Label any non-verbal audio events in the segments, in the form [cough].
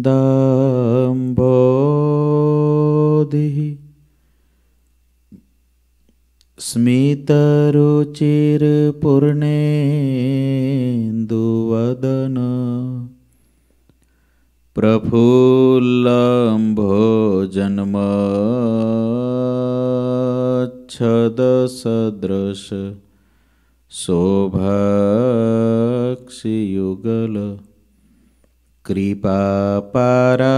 कमलाकान्तस्मितमुखमन्दम्बोधिः स्मितरुचिरपूर्णेन्दुवदन प्रफुल्लम्भोजन्मच्छदसदृश शोभाक्षियुगल कृपापारा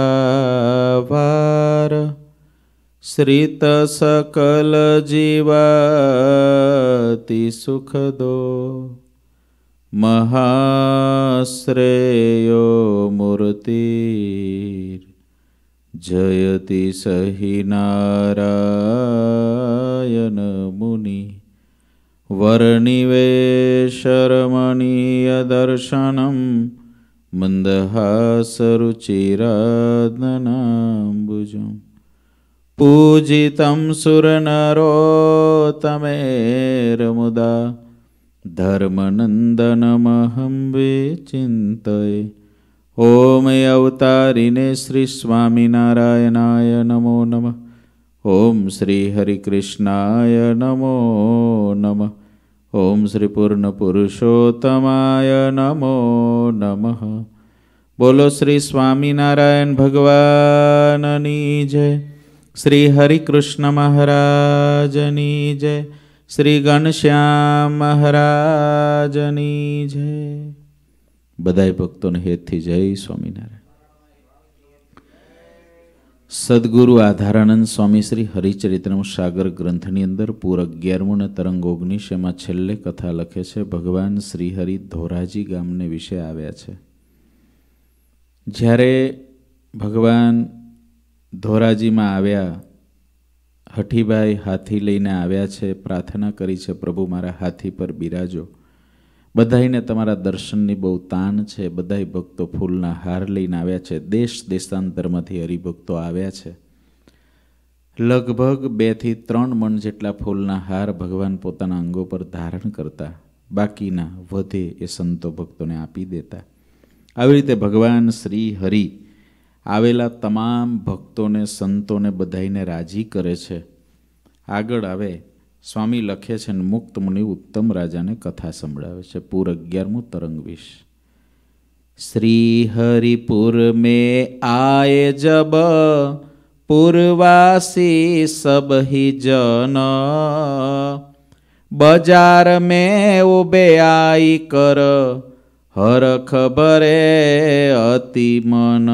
श्रितसकलजीवातिसुखदो श्रितसकलजीवाति सुखदो महाश्रेयो मूर्तिर् जयति सहि नारायनमुनि वरनिवेशरमणीयदर्शनम् मन्दहासरुचिरादनाम्बुजम् पूजितं सुरनरोत्तमेरमुदा धर्मनन्दनमहं विचिन्तये। ॐ अवतारिणे श्रीस्वामिनारायणाय नमो नमः। ॐ श्रीहरिकृष्णाय नमो नमः ઓમ શ્રી પૂર્ણ પુરુષોત્તમાય નમો નમઃ. બોલો શ્રી સ્વામિનારાયણ ભગવાનની જય, શ્રી હરિકૃષ્ણ મહારાજની જય, શ્રી ઘનશ્યામ મહારાજની જય. બધાય ભક્તોને હેતથી જય સ્વામિનારાયણ. સદગુરુ આધારાનંદ સ્વામી શ્રી હરિચરિત્રમ સાગર ગ્રંથની અંદર પૂર અગિયારમું ને તરંગ ઓગણીસ એમાં છેલ્લે કથા લખે છે, ભગવાન શ્રીહરિ ધોરાજી ગામને વિશે આવ્યા છે. જ્યારે ભગવાન ધોરાજીમાં આવ્યા, હઠીભાઈ હાથી લઈને આવ્યા છે, પ્રાર્થના કરી છે, પ્રભુ મારા હાથી પર બિરાજો. બધાઈને તમારા દર્શનની બહુ તાન છે, બધાય ભક્તો ફૂલના હાર લઈને આવ્યા છે, દેશ દેશાંતરમાંથી હરિભક્તો આવ્યા છે. લગભગ બેથી ત્રણ મણ જેટલા ફૂલના હાર ભગવાન પોતાના અંગો પર ધારણ કરતા, બાકીના વધે એ સંતો ભક્તોને આપી દેતા. આવી રીતે ભગવાન શ્રી હરિ આવેલા તમામ ભક્તોને, સંતોને બધાઈને રાજી કરે છે. આગળ આવે સ્વામી લખે છે ને મુક્ત મુનિ ઉત્તમ રાજાને કથા સંભળાવે છે પૂર અગિયારમું તરંગ વિશ શ્રી હરિપુર में आए जब पूर्वासी सब ही जन बाजार में उबे आई कर हर खबरे अति मन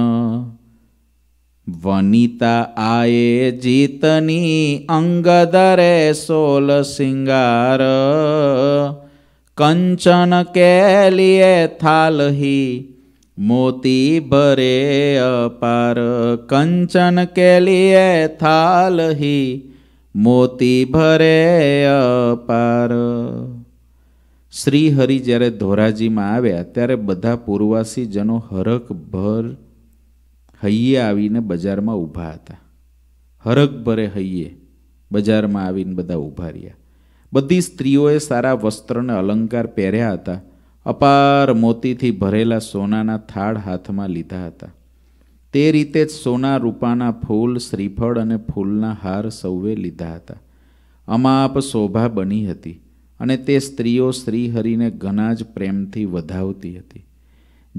વનિતા આયે જીતની અંગદરે સોલ સિંગાર કંચન કેલીએ થાલહી, મોતી ભરે અપાર. કંચન કેલિયે થાલહી, મોતી ભરે અપાર. શ્રીહરિ જ્યારે ધોરાજીમાં આવ્યા, ત્યારે બધા પૂર્વાસી જનો હરખભર હૈયે આવીને બજારમાં ઊભા હતા. હરકભરે હૈયે બજારમાં આવીને બધા ઊભા રહ્યા. બધી સ્ત્રીઓએ સારા વસ્ત્રને અલંકાર પહેર્યા હતા. અપાર મોતીથી ભરેલા સોનાના થાળ હાથમાં લીધા હતા. તે રીતે જ સોના રૂપાના ફૂલ, શ્રીફળ અને ફૂલના હાર સૌએ લીધા હતા. અમાપ શોભા બની હતી અને તે સ્ત્રીઓ શ્રીહરિને ઘણા જ પ્રેમથી વધાવતી હતી.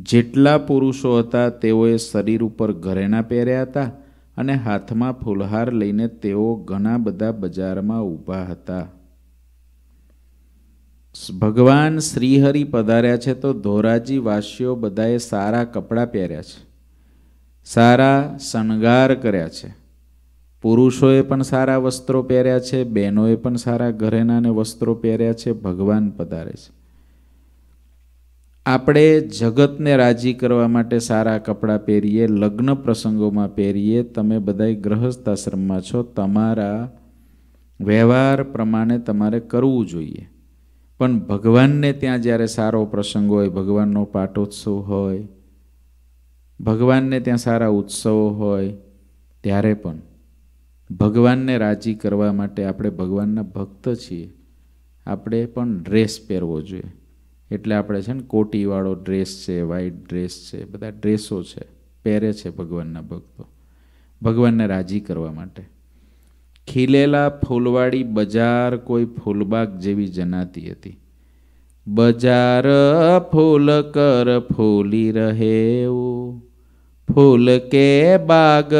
જેટલા પુરુષો હતા, તેઓએ શરીર ઉપર ઘરેણા પહેર્યા હતા અને હાથમાં ફૂલહાર લઈને તેઓ ઘણા બધા બજારમાં ઊભા હતા. ભગવાન શ્રીહરિ પધાર્યા છે તો ધોરાજી વાસીઓ બધાએ સારા કપડાં પહેર્યા છે. સારા શણગાર કર્યા છે. પુરુષોએ પણ સારા વસ્ત્રો પહેર્યા છે, બહેનોએ પણ સારા ઘરેણાને વસ્ત્રો પહેર્યા છે, ભગવાન પધારે છે. આપણે જગતને રાજી કરવા માટે સારા કપડાં પહેરીએ, લગ્ન પ્રસંગોમાં પહેરીએ, તમે બધા ગ્રહસ્થાશ્રમમાં છો, તમારા વ્યવહાર પ્રમાણે તમારે કરવું જોઈએ. પણ ભગવાનને ત્યાં જ્યારે સારો પ્રસંગ હોય, ભગવાનનો પાટોત્સવ હોય, ભગવાનને ત્યાં સારા ઉત્સવો હોય, ત્યારે પણ ભગવાનને રાજી કરવા માટે આપણે ભગવાનના ભક્ત છીએ. આપણે પણ ડ્રેસ પહેરવો જોઈએ. એટલે આપણે છે ને કોટીવાળો ડ્રેસ છે વાઈટ ડ્રેસ છે, બધા ડ્રેસો છે, પહેરે છે ભગવાનના ભક્તો. ભગવાનને રાજી કરવા માટે. ખીલેલા ફૂલવાળી બજાર કોઈ ફૂલબાગ જેવી જનાતી હતી. બજાર ફૂલ કર ફૂલી રહેવું. ફૂલ કે બાગ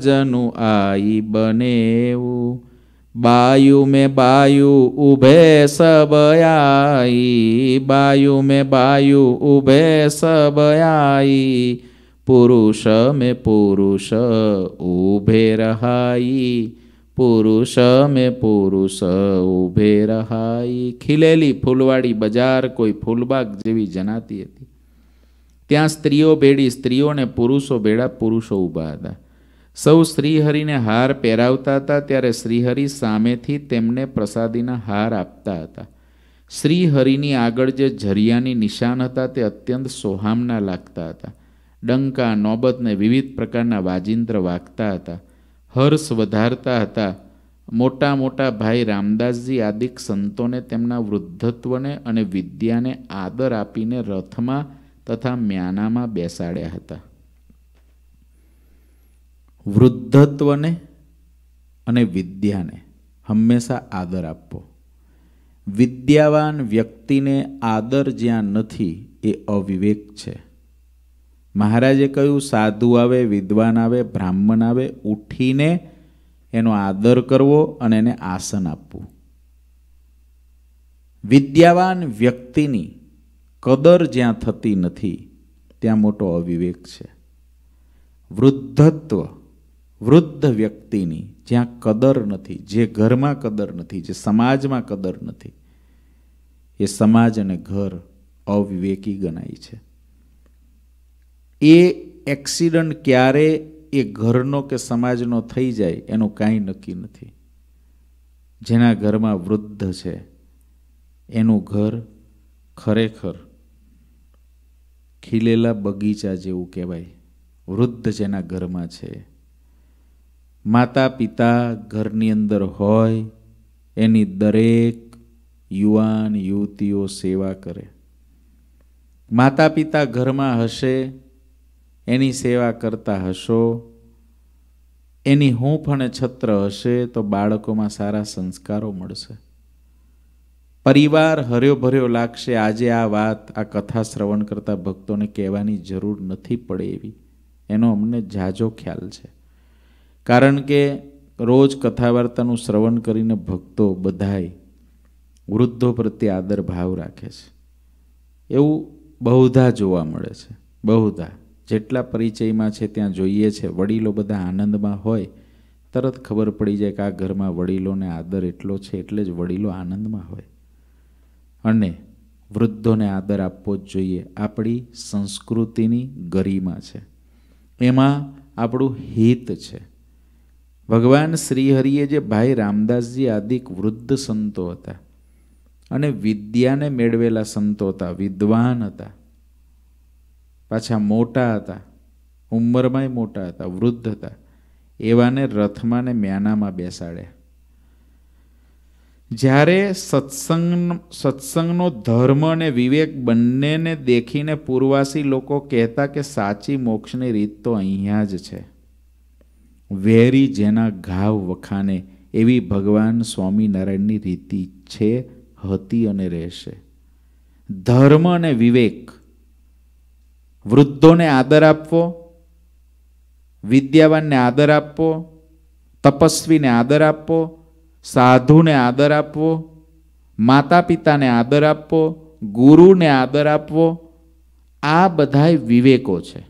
જનું આઈ બનેવું. બાયુ ઉભે સબ આઈ બાયુ મેં બાયુ ઉભે સબ આઈ પુરુષ મેં પુરુષ ઉભે રહાઈ, પુરુષ મેં પુરુષ ઉભે રહાઈ. ખીલેલી ફૂલવાળી બજાર કોઈ ફૂલબાગ જેવી જનાતી હતી. ત્યાં સ્ત્રીઓ ભેડી સ્ત્રીઓ ને પુરુષો ભેડા પુરુષો ઊભા હતા. સૌ શ્રીહરિને હાર પહેરાવતા હતા ત્યારે શ્રીહરિ સામેથી તેમને પ્રસાદીના હાર આપતા હતા. શ્રીહરિની આગળ જે ઝરિયાની નિશાન હતા તે અત્યંત સોહામના લાગતા હતા. ડંકા નોબતને વિવિધ પ્રકારના વાજિંત્ર વાગતા હતા. હર્ષ વધારતા હતા. મોટા મોટા ભાઈ રામદાસજી આદિક સંતોને તેમના વૃદ્ધત્વને અને વિદ્યાને આદર આપીને રથમાં તથા મ્યાનામાં બેસાડ્યા હતા. વૃદ્ધત્વને અને વિદ્યાને હંમેશા આદર આપવો. વિદ્યાવાન વ્યક્તિને આદર જ્યાં નથી એ અવિવેક છે. મહારાજે કહ્યું, સાધુ આવે, વિદ્વાન આવે, બ્રાહ્મણ આવે, ઉઠીને એનો આદર કરવો અને એને આસન આપવું. વિદ્યાવાન વ્યક્તિની કદર જ્યાં થતી નથી, ત્યાં મોટો અવિવેક છે. વૃદ્ધત્વ વૃદ્ધ વ્યક્તિની જ્યાં કદર નથી, જે ઘરમાં કદર નથી, જે સમાજમાં કદર નથી, એ સમાજ અને ઘર અવિવેકી ગણાય છે. એ એક્સિડન્ટ ક્યારે એ ઘરનો કે સમાજનો થઈ જાય એનું કાંઈ નક્કી નથી. જેના ઘરમાં વૃદ્ધ છે, એનું ઘર ખરેખર ખીલેલા બગીચા જેવું કહેવાય. વૃદ્ધ જેના ઘરમાં છે માતા પિતા ઘરની અંદર હોય, એની દરેક યુવાન યુવતીઓ સેવા કરે. માતા પિતા ઘરમાં હશે, એની સેવા કરતા હશો, એની હૂંફ અને છત્ર હશે તો બાળકોમાં સારા સંસ્કારો મળશે. પરિવાર હર્યો ભર્યો લાગશે, આજે આ વાત, આ કથા શ્રવણ કરતા ભક્તોને કહેવાની જરૂર નથી પડે એવી. એનો અમને ઝાઝો ખ્યાલ છે. કારણ કે રોજ કથા વાર્તાનું શ્રવણ કરીને ભક્તો બધાય વૃદ્ધો પ્રત્યે આદર ભાવ રાખે છે. એવું બહુધા જોવા મળે છે. બહુધા. જેટલા પરિચયમાં છે ત્યાં જોઈએ છે. વડીલો બધા આનંદમાં હોય, તરત ખબર પડી જાય કે આ ઘરમાં વડીલોને આદર એટલો છે એટલે જ વડીલો આનંદમાં હોય. અને વૃદ્ધોને આદર આપવો જ જોઈએ. આપણી સંસ્કૃતિની ગરિમા છે. એમાં આપણું હિત છે. ભગવાન શ્રીહરિએ જે ભાઈ રામદાસજી આદિક વૃદ્ધ સંતો હતા અને વિદ્યાને મેળવેલા સંતો હતા, વિદ્વાન હતા, પાછા મોટા હતા, ઉંમરમાંય મોટા હતા, વૃદ્ધ હતા, એવાને રથમાં ને મ્યાનામાં બેસાડ્યા. જ્યારે સત્સંગ, સત્સંગનો ધર્મ અને વિવેક બંનેને દેખીને પૂર્વાસી લોકો કહેતા કે સાચી મોક્ષની રીત તો અહીંયા જ છે. વેરી જેના ઘાવ વખાને એવી ભગવાન સ્વામિનારાયણની રીતિ છે, હતી અને રહેશે. ધર્મ અને વિવેક. વૃદ્ધોને આદર આપવો, વિદ્યાવાનને આદર આપવો, તપસ્વીને આદર આપવો, સાધુને આદર આપવો માતા પિતાને આદર આપવો, ગુરુને આદર આપવો, આ બધાય વિવેકો છે.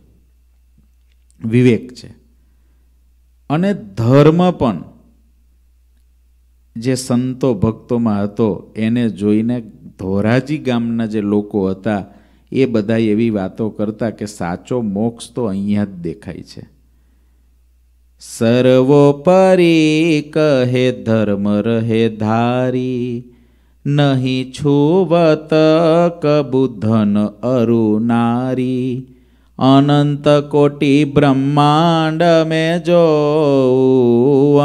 વિવેક છે. અને ધર્મ પણ જે સંતો ભક્તોમાં હતો, એને જોઈને ધોરાજી ગામના જે લોકો હતા, એ બધા એવી વાતો કરતા કે સાચો મોક્ષ તો અહીંયા જ દેખાય છે. સર્વોપરી કહે ધર્મ રહે ધારી, નહીં છુવત કબુધન અરુ નારી અનંત કોટી બ્રહ્માંડ મેં જો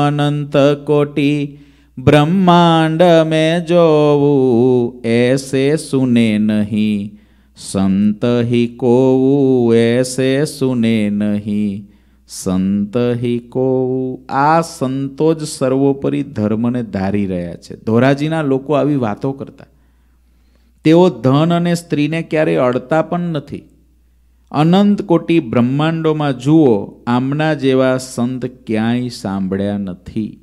અનંત કોટી બ્રહ્માંડ મેં જોવું એસે સુને નહીં સંત હિ કોવું એસે સુને નહીં સંત હિ કોવું આ સંતો જ સર્વોપરી ધર્મને ધારી રહ્યા છે ધોરાજીના લોકો આવી વાતો કરતા। તેઓ ધન અને સ્ત્રીને ક્યારેય અડતા પણ નથી। અનંત કોટી બ્રહ્માંડોમાં જુઓ, આમના જેવા સંત ક્યાંય સાંભળ્યા નથી.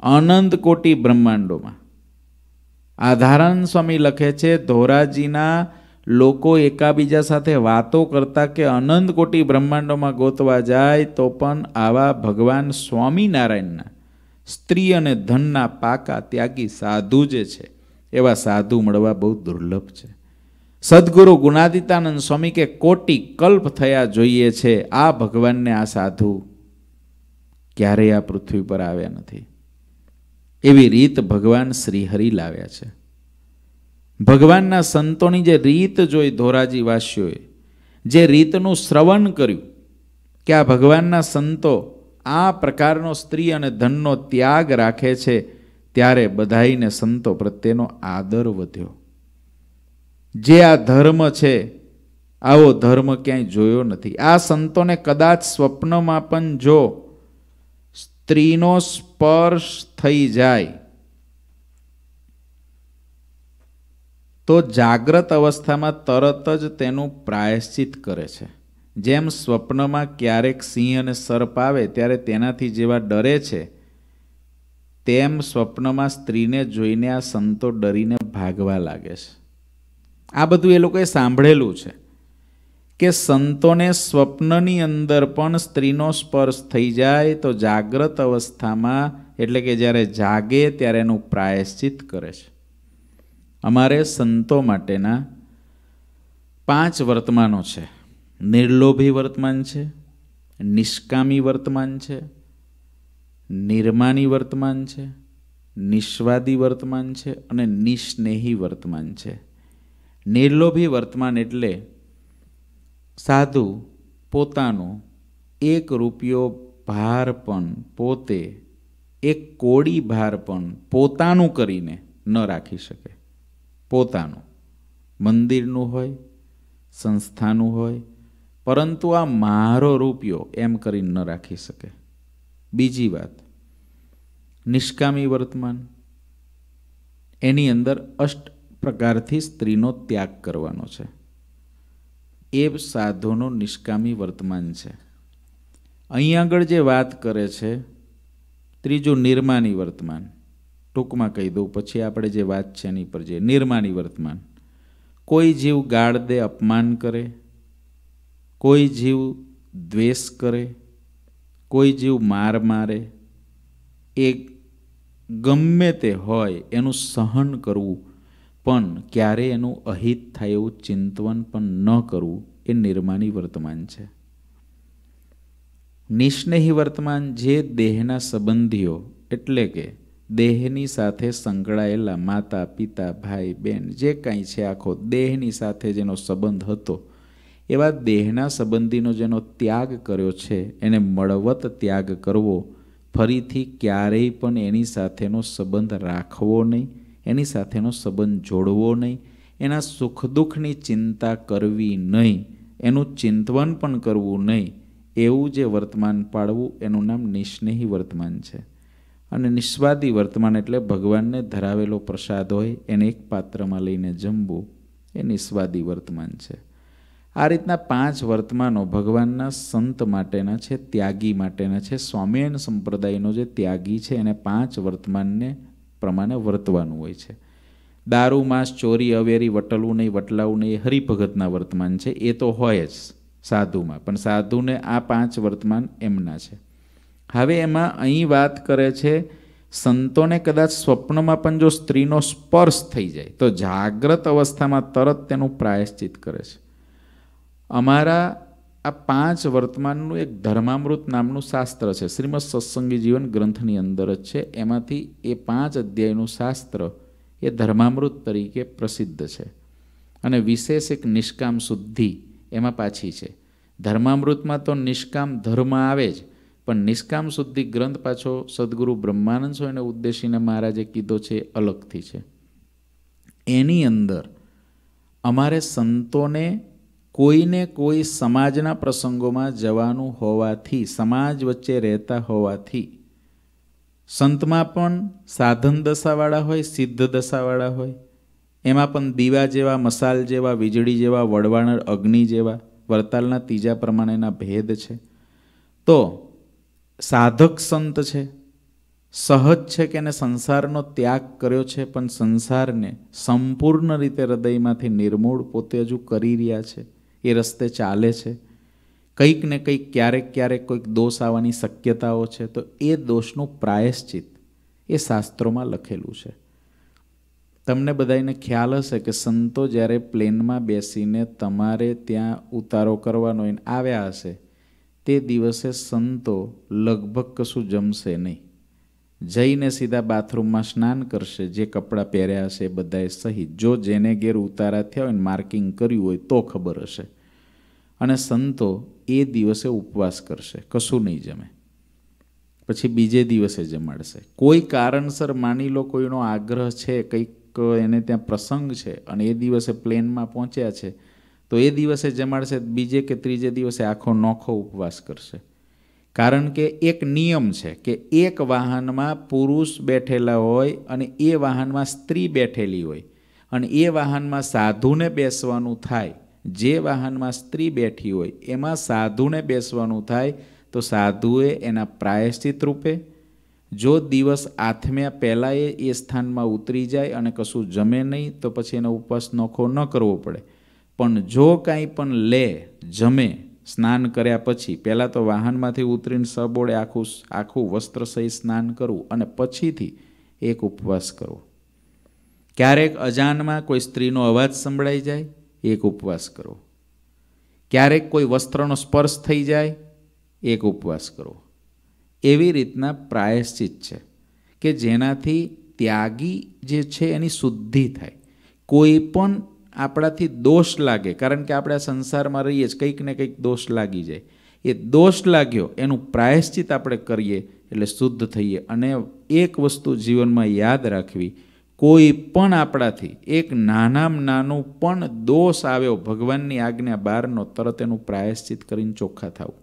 અનંત કોટી બ્રહ્માંડોમાં. આધારણ સ્વામી લખે છે, ધોરાજીના લોકો એકાબીજા સાથે વાતો કરતા કે અનંત કોટી બ્રહ્માંડોમાં ગોતવા જાય તો પણ આવા ભગવાન સ્વામિનારાયણના સ્ત્રી અને ધનના પાકા ત્યાગી સાધુ જે છે, એવા સાધુ મળવા બહુ દુર્લભ છે. સદગુરુ ગુણાદિતાનંદ સ્વામી કે કોટી કલ્પ થયા જોઈએ છે. આ ભગવાનને આ સાધુ ક્યારેય આ પૃથ્વી પર આવ્યા નથી. એવી રીત ભગવાન શ્રીહરિ લાવ્યા છે. ભગવાનના સંતોની જે રીત જોઈ ધોરાજી વાસીઓએ જે રીતનું શ્રવણ કર્યું કે આ ભગવાનના સંતો આ પ્રકારનો સ્ત્રી અને ધનનો ત્યાગ રાખે છે, ત્યારે બધાઈને સંતો પ્રત્યેનો આદર વધ્યો. જે આ ધર્મ છે, આવો ધર્મ ક્યાંય જોયો નથી. આ સંતોને કદાચ સ્વપ્નમાં પણ જો સ્ત્રીનો સ્પર્શ થઈ જાય, તો જાગ્રત અવસ્થામાં તરત જ તેનું પ્રાયશ્ચિત કરે છે. જેમ સ્વપ્નમાં ક્યારેક સિંહ અને સર્પ આવે, ત્યારે તેનાથી જેવા ડરે છે, તેમ સ્વપ્નમાં સ્ત્રીને જોઈને આ સંતો ડરીને ભાગવા લાગે છે. આ બધું એ લોકોએ સાંભળેલું છે કે સંતોને સ્વપ્નની અંદર પણ સ્ત્રીનો સ્પર્શ થઈ જાય તો જાગ્રત અવસ્થામાં, એટલે કે જ્યારે જાગે ત્યારે એનું પ્રાયશ્ચિત કરે છે. અમારે સંતો માટેના પાંચ વર્તમાનો છે. નિર્લોભી વર્તમાન છે, નિષ્કામી વર્તમાન છે, નિર્માની વર્તમાન છે નિસ્વાદી વર્તમાન છે અને નિસ્નેહી વર્તમાન છે. નિર્લોભી વર્તમાન એટલે સાધુ પોતાનો એક રૂપિયો ભાર પણ પોતે એક કોડી ભાર પણ પોતાનું કરીને ન રાખી શકે. પોતાનું. મંદિરનું હોય, સંસ્થાનું હોય, પરંતુ આ મારો રૂપિયો એમ કરીને ન રાખી શકે. બીજી વાત, નિષ્કામી વર્તમાન. એની અંદર અષ્ટ પ્રકારથી સ્ત્રીનો ત્યાગ કરવાનો છે. એ સાધુનું નિષ્કામી વર્તમાન છે. અહીં આગળ જે વાત કરે છે, ત્રીજું નિર્માની વર્તમાન. ટૂંકમાં કહી દઉં, પછી આપણે જે વાત છે એની પર જે નિર્માની વર્તમાન. કોઈ જીવ ગાળ દે અપમાન કરે, કોઈ જીવ દ્વેષ કરે, કોઈ જીવ માર મારે, એ ગમે તે હોય એનું સહન કરવું પણ ક્યારે એનું અહિત થાય એવું ચિંતવન પણ ન કરવું એ નિર્માની વર્તમાન છે. નિસ્નેહી વર્તમાન જે દેહના સંબંધીઓ એટલે કે દેહની સાથે સંકળાયેલા માતા, પિતા, ભાઈ બહેન જે કાંઈ છે આખો દેહની સાથે જેનો સંબંધ હતો, એવા દેહના સંબંધીનો જેનો ત્યાગ કર્યો છે, એને મળવત ત્યાગ કરવો ફરીથી ક્યારેય પણ એની સાથેનો સંબંધ રાખવો નહીં. એની સાથેનો સંબંધ જોડવો નહીં, એના સુખ દુઃખની ચિંતા કરવી નહીં, એનું ચિંતવન પણ કરવું નહીં, એવું જે વર્તમાન પાડવું એનું નામ નિસ્નેહી વર્તમાન છે. અને નિસ્વાદી વર્તમાન એટલે ભગવાનને ધરાવેલો પ્રસાદ હોય, એને એક પાત્રમાં લઈને જમવું, એ નિસ્વાદી વર્તમાન છે. આ રીતના પાંચ વર્તમાનો ભગવાનના સંત માટેના છે, ત્યાગી માટેના છે, સ્વામિનારાયણ સંપ્રદાયનો જે ત્યાગી છે, એને પાંચ વર્તમાનને પ્રમાણે વર્તવાનું હોય છે. દારૂ, માંસ, ચોરી, અવેરી વટલવું નહીં, વટલાવું નહીં હરિભગતના વર્તમાન છે. એ તો હોય જ સાધુમાં, પણ સાધુને આ પાંચ વર્તમાન એમના છે. હવે એમાં અહીં વાત કરે છે, સંતોને કદાચ સ્વપ્નમાં પણ જો સ્ત્રીનો સ્પર્શ થઈ જાય, તો જાગ્રત અવસ્થામાં તરત તેનું પ્રાયશ્ચિત કરે છે. અમારા આ પાંચ વર્તમાનનું એક ધર્મામૃત નામનું શાસ્ત્ર છે. શ્રીમદ સત્સંગી જીવન ગ્રંથની અંદર જ છે. એમાંથી એ પાંચ અધ્યાયનું શાસ્ત્ર એ ધર્મામૃત તરીકે પ્રસિદ્ધ છે. અને વિશેષ એક નિષ્કામ શુદ્ધિ એમાં પાછી છે. ધર્મામૃતમાં તો નિષ્કામ ધર્મ આવે જ, પણ નિષ્કામ શુદ્ધિ ગ્રંથ પાછો સદગુરુ બ્રહ્માનંદ સ્વામીને ઉદ્દેશીને મહારાજે કીધો છે અલગથી છે. એની અંદર અમારે સંતોને કોઈને કોઈ સમાજના પ્રસંગોમાં જવાનું હોવાથી, સમાજ વચ્ચે રહેતા હોવાથી, સંતમાં પણ સાધન દશાવાળા હોય, સિદ્ધ દશાવાળા હોય, એમાં પણ દીવા જેવા, મસાલ જેવા, વીજળી જેવા વડવાણ અગ્નિ જેવા, વરતાલના ત્રીજા પ્રમાણેના ભેદ છે. તો સાધક સંત છે, સહજ છે કે એને સંસારનો ત્યાગ કર્યો છે, પણ સંસારને સંપૂર્ણ રીતે હૃદયમાંથી નિર્મૂળ પોતે હજુ કરી રહ્યા છે. એ રસ્તે ચાલે છે. કંઈક ને કંઈક ક્યારેક ક્યારેક કોઈક દોષ આવવાની શક્યતાઓ છે, તો એ દોષનું પ્રાયશ્ચિત એ શાસ્ત્રોમાં લખેલું છે. તમને બધાને ખ્યાલ હશે કે સંતો જ્યારે પ્લેનમાં બેસીને તમારે ત્યાં ઉતારો કરવાનો એને આવ્યા હશે, તે દિવસે સંતો લગભગ કશું જમશે નહીં. જઈને સીધા બાથરૂમમાં સ્નાન કરશે, જે કપડાં પહેર્યા હશે એ બધાએ સહિત જો જેને ઘેર ઉતારા થયા હોય માર્કિંગ કર્યું હોય તો ખબર હશે. અને સંતો એ દિવસે ઉપવાસ કરશે, કશું નહીં જમે. પછી બીજે દિવસે જમાડશે. કોઈ કારણસર માની લો કોઈનો આગ્રહ છે, કંઈક એને ત્યાં પ્રસંગ છે અને એ દિવસે પ્લેનમાં પહોંચ્યા છે, તો એ દિવસે જમાડશે, બીજે કે ત્રીજે દિવસે આખો નોખો ઉપવાસ કરશે. કારણ કે એક નિયમ છે કે એક વાહનમાં પુરુષ બેઠેલા હોય અને એ વાહનમાં સ્ત્રી બેઠેલી હોય અને એ વાહનમાં સાધુને બેસવાનું થાય જે વાહનમાં સ્ત્રી બેઠી હોય, એમાં સાધુને બેસવાનું થાય, તો સાધુએ એના પ્રાયશ્ચિત રૂપે, જો દિવસ આથમ્યા પહેલાં એ સ્થાનમાં ઉતરી જાય અને કશું જમે નહીં, તો પછી એનો ઉપવાસ નોખો ન કરવો પડે. પણ જો કાંઈ પણ લે, જમે, સ્નાન કર્યા પછી, પહેલાં તો વાહનમાંથી ઉતરીને સબોળે આખું આખું વસ્ત્ર સહિત સ્નાન કરવું અને પછીથી એક ઉપવાસ કરવો. ક્યારેક અજાનમાં કોઈ સ્ત્રીનો અવાજ સંભળાઈ જાય એક ઉપવાસ કરવો ક્યારેક કોઈ વસ્ત્રનો સ્પર્શ થઈ જાય, એક ઉપવાસ કરવો એવી રીતના પ્રાયશ્ચિત છે કે જેનાથી ત્યાગી જે છે એની શુદ્ધિ થાય. કોઈ પણ આપણાથી દોષ લાગે, કારણ કે આપણે આ સંસારમાં રહીએ જ કંઈક ને કંઈક દોષ લાગી જાય. એ દોષ લાગ્યો, એનું પ્રાયશ્ચિત આપણે કરીએ એટલે શુદ્ધ થઈએ. અને એક વસ્તુ જીવનમાં યાદ રાખવી કોઈ પણ આપણાથી, એક નાનામાં નાનું પણ દોષ આવ્યો, ભગવાનની આજ્ઞા બહારનો, તરત એનું પ્રાયશ્ચિત કરીને ચોખ્ખા થવું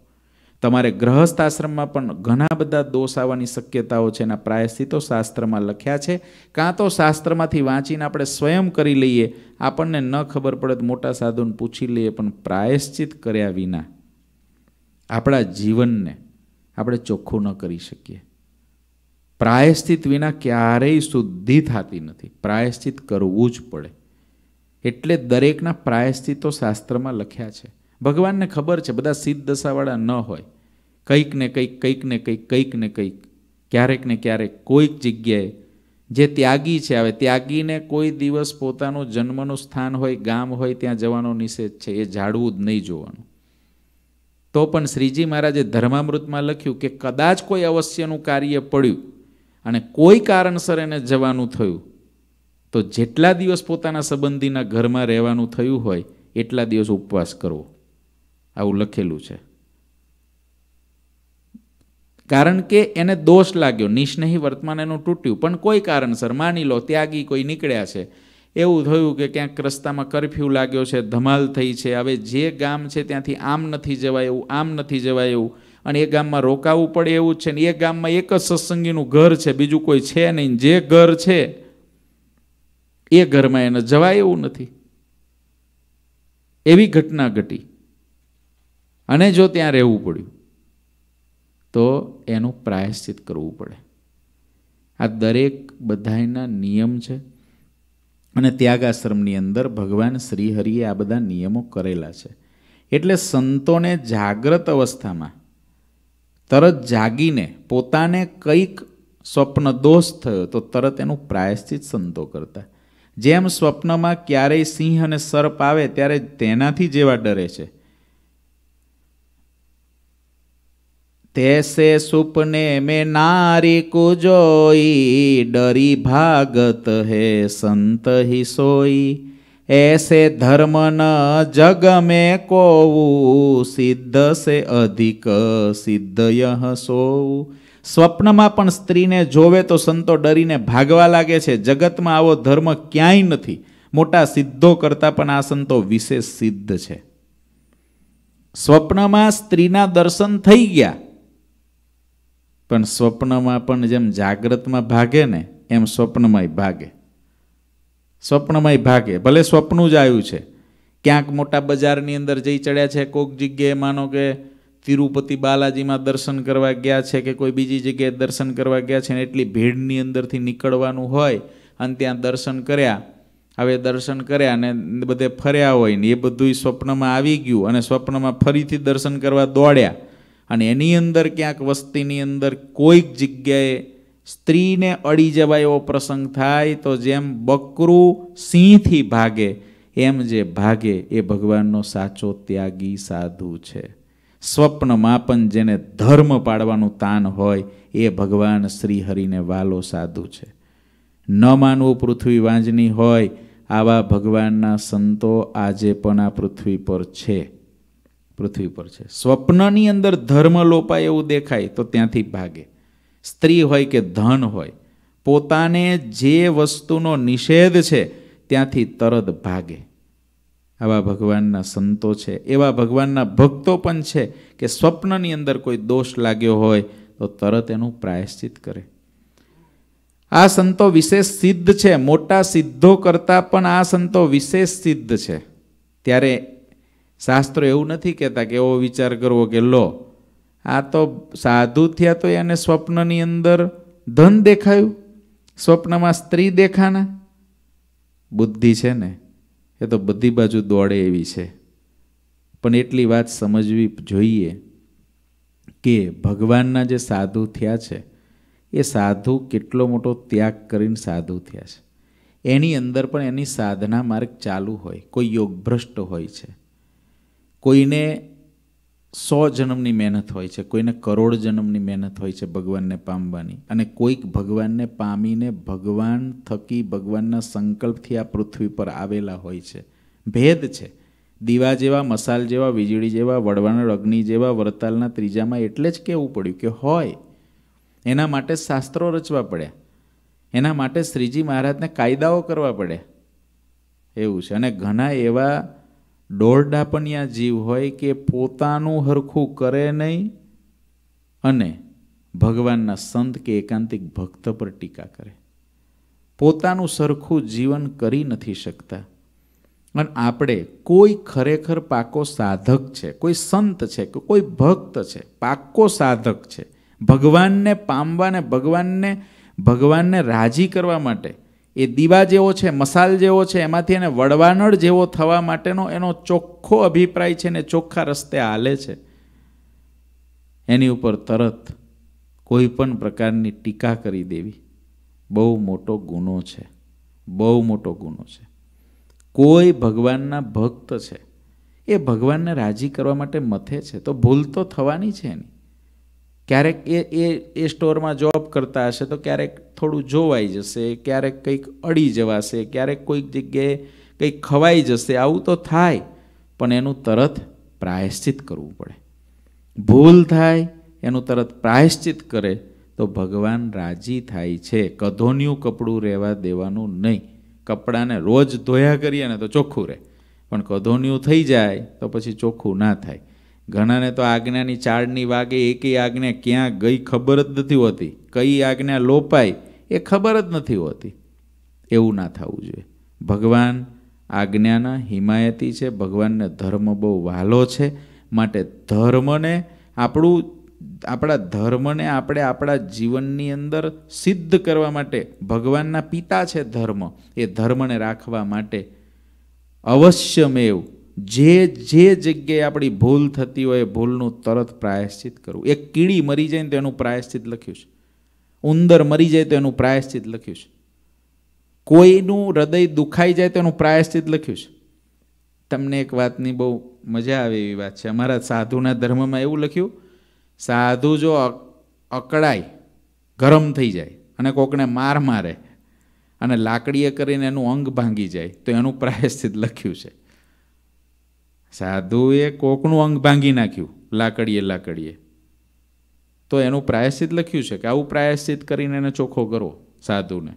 તમારે ગ્રહસ્થ આશ્રમમાં પણ ઘણા બધા દોષ આવવાની શક્યતાઓ છે, એના પ્રાયશ્ચિતો શાસ્ત્રમાં લખ્યા છે. કાં તો શાસ્ત્રમાંથી વાંચીને આપણે સ્વયં કરી લઈએ, આપણને ન ખબર પડે તો મોટા સાધુને પૂછી લઈએ, પણ પ્રાયશ્ચિત કર્યા વિના આપણા જીવનને આપણે ચોખ્ખું ન કરી શકીએ. પ્રાયશ્ચિત વિના ક્યારેય શુદ્ધિ થતી નથી. પ્રાયશ્ચિત કરવું જ પડે. એટલે દરેકના પ્રાયશ્ચિતો શાસ્ત્રમાં લખ્યા છે. ભગવાનને ખબર છે, બધા સિદ્ધ દશાવાળા ન હોય. કંઈક ને કંઈક કંઈક ને કંઈક કંઈક ને કંઈક, ક્યારેક ને ક્યારેક, કોઈક જગ્યાએ. જે ત્યાગી છે, હવે ત્યાગીને કોઈ દિવસ પોતાનું જન્મનું સ્થાન હોય, ગામ હોય, ત્યાં જવાનો નિષેધ છે, એ જાળવું જ નહીં જોવાનું. તો પણ શ્રીજી મહારાજે ધર્મામૃતમાં લખ્યું કે કદાચ કોઈ અવશ્યનું કાર્ય પડ્યું. અને કોઈ કારણસર એને જવાનું થયું, તો જેટલા દિવસ પોતાના સંબંધીના ઘરમાં રહેવાનું થયું હોય, એટલા દિવસ ઉપવાસ કરવો. આવું લખેલું છે. કારણ કે એને દોષ લાગ્યો નિષ્નેહી વર્તમાન એનું તૂટ્યું, પણ કોઈ કારણસર, માની લો, ત્યાગી કોઈ નીકળ્યા છે. એવું થયું કે ક્યાંક રસ્તામાં કરફ્યુ લાગ્યો છે, ધમાલ થઈ છે, હવે જે ગામ છે ત્યાંથી આમ નથી જવાય એવું, આમ નથી જવાય એવું અને એ ગામમાં રોકાવું પડે એવું છે ને એ ગામમાં એક જ સત્સંગીનું ઘર છે, બીજું કોઈ છે નહીં. જે ઘર છે, એ ઘરમાં એને જવાય એવું નથી. એવી ઘટના ઘટી. અને જો ત્યાં રહેવું પડ્યું, તો એનું પ્રાયશ્ચિત કરવું પડે. આ દરેક બધાના નિયમ છે. અને ત્યાગાશ્રમની અંદર ભગવાન શ્રીહરિએ આ બધા નિયમો કરેલા છે. એટલે સંતોને જાગ્રત અવસ્થામાં તરત જાગીને પોતાને કંઈક સ્વપ્ન દોષ થયો, તો તરત એનું પ્રાયશ્ચિત સંતો કરતા. જેમ સ્વપ્નમાં ક્યારેય સિંહ અને સર્પ આવે, ત્યારે તેનાથી જેવા ડરે છે. તેસે સુપને મેં નારી કુજોઈ, ડરી ભાગત હે સંત હિ સોઈ એસે ધર્મ ન જગ મેં કોવું સિદ્ધ સે અધિક, સિદ્ધ યહ સોવું સ્વપ્નમાં પણ સ્ત્રીને જોવે તો સંતો ડરીને ભાગવા લાગે છે. જગતમાં આવો ધર્મ ક્યાંય નથી. મોટા સિદ્ધો કરતાં પણ આ સંતો વિશેષ સિદ્ધ છે. સ્વપ્નમાં સ્ત્રીના દર્શન થઈ ગયા. પણ સ્વપ્નમાં પણ જેમ જાગ્રતમાં ભાગે ને, એમ સ્વપ્નમાંય ભાગે. સ્વપ્નમાંય ભાગે, ભલે સ્વપ્નું જ આવ્યું છે. ક્યાંક મોટા બજારની અંદર જઈ ચડ્યા છે, કોઈક જગ્યાએ માનો કે તિરુપતિ બાલાજીમાં દર્શન કરવા ગયા છે કે કોઈ બીજી જગ્યાએ દર્શન કરવા ગયા છે ને એટલી ભીડની અંદરથી નીકળવાનું હોય અને ત્યાં દર્શન કર્યા. હવે દર્શન કર્યા ને બધે ફર્યા હોય ને એ બધું સ્વપ્નમાં આવી ગયું અને સ્વપ્નમાં ફરીથી દર્શન કરવા દોડ્યા. અને એની અંદર ક્યાંક વસ્તીની અંદર કોઈક જગ્યાએ સ્ત્રીને અડી જવાય એવો પ્રસંગ થાય તો જેમ બકરું સિંહથી ભાગે, એમ જે ભાગે એ ભગવાનનો સાચો ત્યાગી સાધુ છે. સ્વપ્નમાં પણ જેને ધર્મ પાડવાનું તાન હોય, એ ભગવાન શ્રીહરિને વાલો સાધુ છે. ન માનવું પૃથ્વી વાંજની હોય, આવા ભગવાનના સંતો આજે પણ આ પૃથ્વી પર છે. પૃથ્વી પર છે. સ્વપ્નની અંદર ધર્મ લોપાય એવું દેખાય તો ત્યાંથી ભાગે. સ્ત્રી હોય કે ધન હોય, પોતાને જે વસ્તુનો નિષેધ છે ત્યાંથી તરત ભાગે. આવા ભગવાનના સંતો છે, એવા ભગવાનના ભક્તો પણ છે કે સ્વપ્નની અંદર કોઈ દોષ લાગ્યો હોય તો તરત એનું પ્રાયશ્ચિત કરે. આ સંતો વિશેષ સિદ્ધ છે, મોટા સિદ્ધો કરતાં પણ આ સંતો વિશેષ સિદ્ધ છે. ત્યારે શાસ્ત્રો એવું નથી કહેતા કે એવો વિચાર કરવો કે લો આ તો સાધુ થયા તો એને સ્વપ્નની અંદર ધન દેખાયું. સ્વપ્નમાં સ્ત્રી દેખાના. બુદ્ધિ છે ને? એ તો બધી બાજુ દોડે એવી છે. પણ એટલી વાત સમજવી જોઈએ કે ભગવાનના જે સાધુ થયા છે, એ સાધુ કેટલો મોટો ત્યાગ કરીને સાધુ થયા છે. એની અંદર પણ એની સાધના માર્ગ ચાલુ હોય, કોઈ યોગભ્રષ્ટ હોય છે. કોઈને સો જન્મની મહેનત હોય છે, કોઈને કરોડ જન્મની મહેનત હોય છે ભગવાનને પામવાની. અને કોઈક ભગવાનને પામીને ભગવાન થકી ભગવાનના સંકલ્પથી આ પૃથ્વી પર આવેલા હોય છે. ભેદ છે. દીવા જેવા, મસાલ જેવા, વીજળી જેવા વડવાના અગ્નિ જેવા, વરતાલના ત્રીજામાં એટલે જ કહેવું પડ્યું કે હોય. એના માટે શાસ્ત્રો રચવા પડ્યા. એના માટે શ્રીજી મહારાજને કાયદાઓ કરવા પડ્યા. એવું છે. અને ઘણા એવા દોરડાપણિયા જીવ હોય કે પોતાનું હરખું કરે નહીં અને ભગવાનના સંત કે એકાંતિક ભક્ત પર ટીકા કરે. પોતાનું સરખું જીવન કરી નથી શકતા. અને આપણે કોઈ ખરેખર પાકો સાધક છે, કોઈ સંત છે, કે કોઈ ભક્ત છે, પાકો સાધક છે, ભગવાનને પામવાને, ભગવાનને ભગવાનને રાજી કરવા માટે એ દીવા જેવો છે, મસાલ જેવો છે, એમાંથી એને વડવાનળ જેવો થવા માટેનો એનો ચોખ્ખો અભિપ્રાય છે ને ચોખ્ખા રસ્તે હાલે છે. એની ઉપર તરત કોઈ પણ પ્રકારની ટીકા કરી દેવી. બહુ મોટો ગુનો છે. બહુ મોટો ગુનો છે. કોઈ ભગવાનના ભક્ત છે, એ ભગવાનને રાજી કરવા માટે મથે છે, તો ભૂલ તો થવાની છે એની. ક્યારેક એ એ એ સ્ટોરમાં જોબ કરતા હશે તો ક્યારેક થોડું જોવાઈ જશે, ક્યારેક કંઈક અડી જવાશે, ક્યારેક કોઈક જગ્યાએ કંઈક ખવાઈ જશે, આવું તો થાય, પણ એનું તરત પ્રાયશ્ચિત કરવું પડે. ભૂલ થાય, એનું તરત પ્રાયશ્ચિત કરે, તો ભગવાન રાજી થાય છે. કધોન્યું કપડું રહેવા દેવાનું નહીં. કપડાને રોજ ધોયા કરીએ ને તો ચોખ્ખું રહે. પણ કધોન્યું થઈ જાય, તો પછી ચોખ્ખું ના થાય. ઘણાને તો આજ્ઞાની ચાળની વાગે એકેય આજ્ઞા ક્યાં ગઈ ખબર જ નથી હોતી. કઈ આજ્ઞા લોપાય એ ખબર જ નથી હોતી. એવું ના થવું જોઈએ. ભગવાન આજ્ઞાના હિમાયતી છે, ભગવાનને ધર્મ બહુ વહાલો છે, માટે ધર્મને આપણું, આપણા ધર્મને આપણે આપણા જીવનની અંદર સિદ્ધ કરવા માટે ભગવાનના પિતા છે ધર્મ. એ ધર્મને રાખવા માટે અવશ્યમેવ જે જે જગ્યાએ આપણી ભૂલ થતી હોય ભૂલનું તરત પ્રાયશ્ચિત કરવું. એક કીડી મરી જાય ને તો એનું પ્રાયશ્ચિત લખ્યું છે. ઉંદર મરી જાય તો એનું પ્રાયશ્ચિત લખ્યું છે. કોઈનું હૃદય દુખાઈ જાય તો એનું પ્રાયશ્ચિત લખ્યું છે. તમને એક વાતની બહુ મજા આવે એવી વાત છે. અમારા સાધુના ધર્મમાં એવું લખ્યું, સાધુ જો અકળાય, ગરમ થઈ જાય અને કોકને માર મારે અને લાકડીએ કરીને એનું અંગ ભાંગી જાય તો એનું પ્રાયશ્ચિત લખ્યું છે. સાધુએ કોકનું અંગ ભાંગી નાખ્યું, લાકડીએ લાકડીએ. તો એનું પ્રાયશ્ચિત લખ્યું છે કે આવું પ્રાયશ્ચિત કરીને એને ચોખ્ખો કરો સાધુને.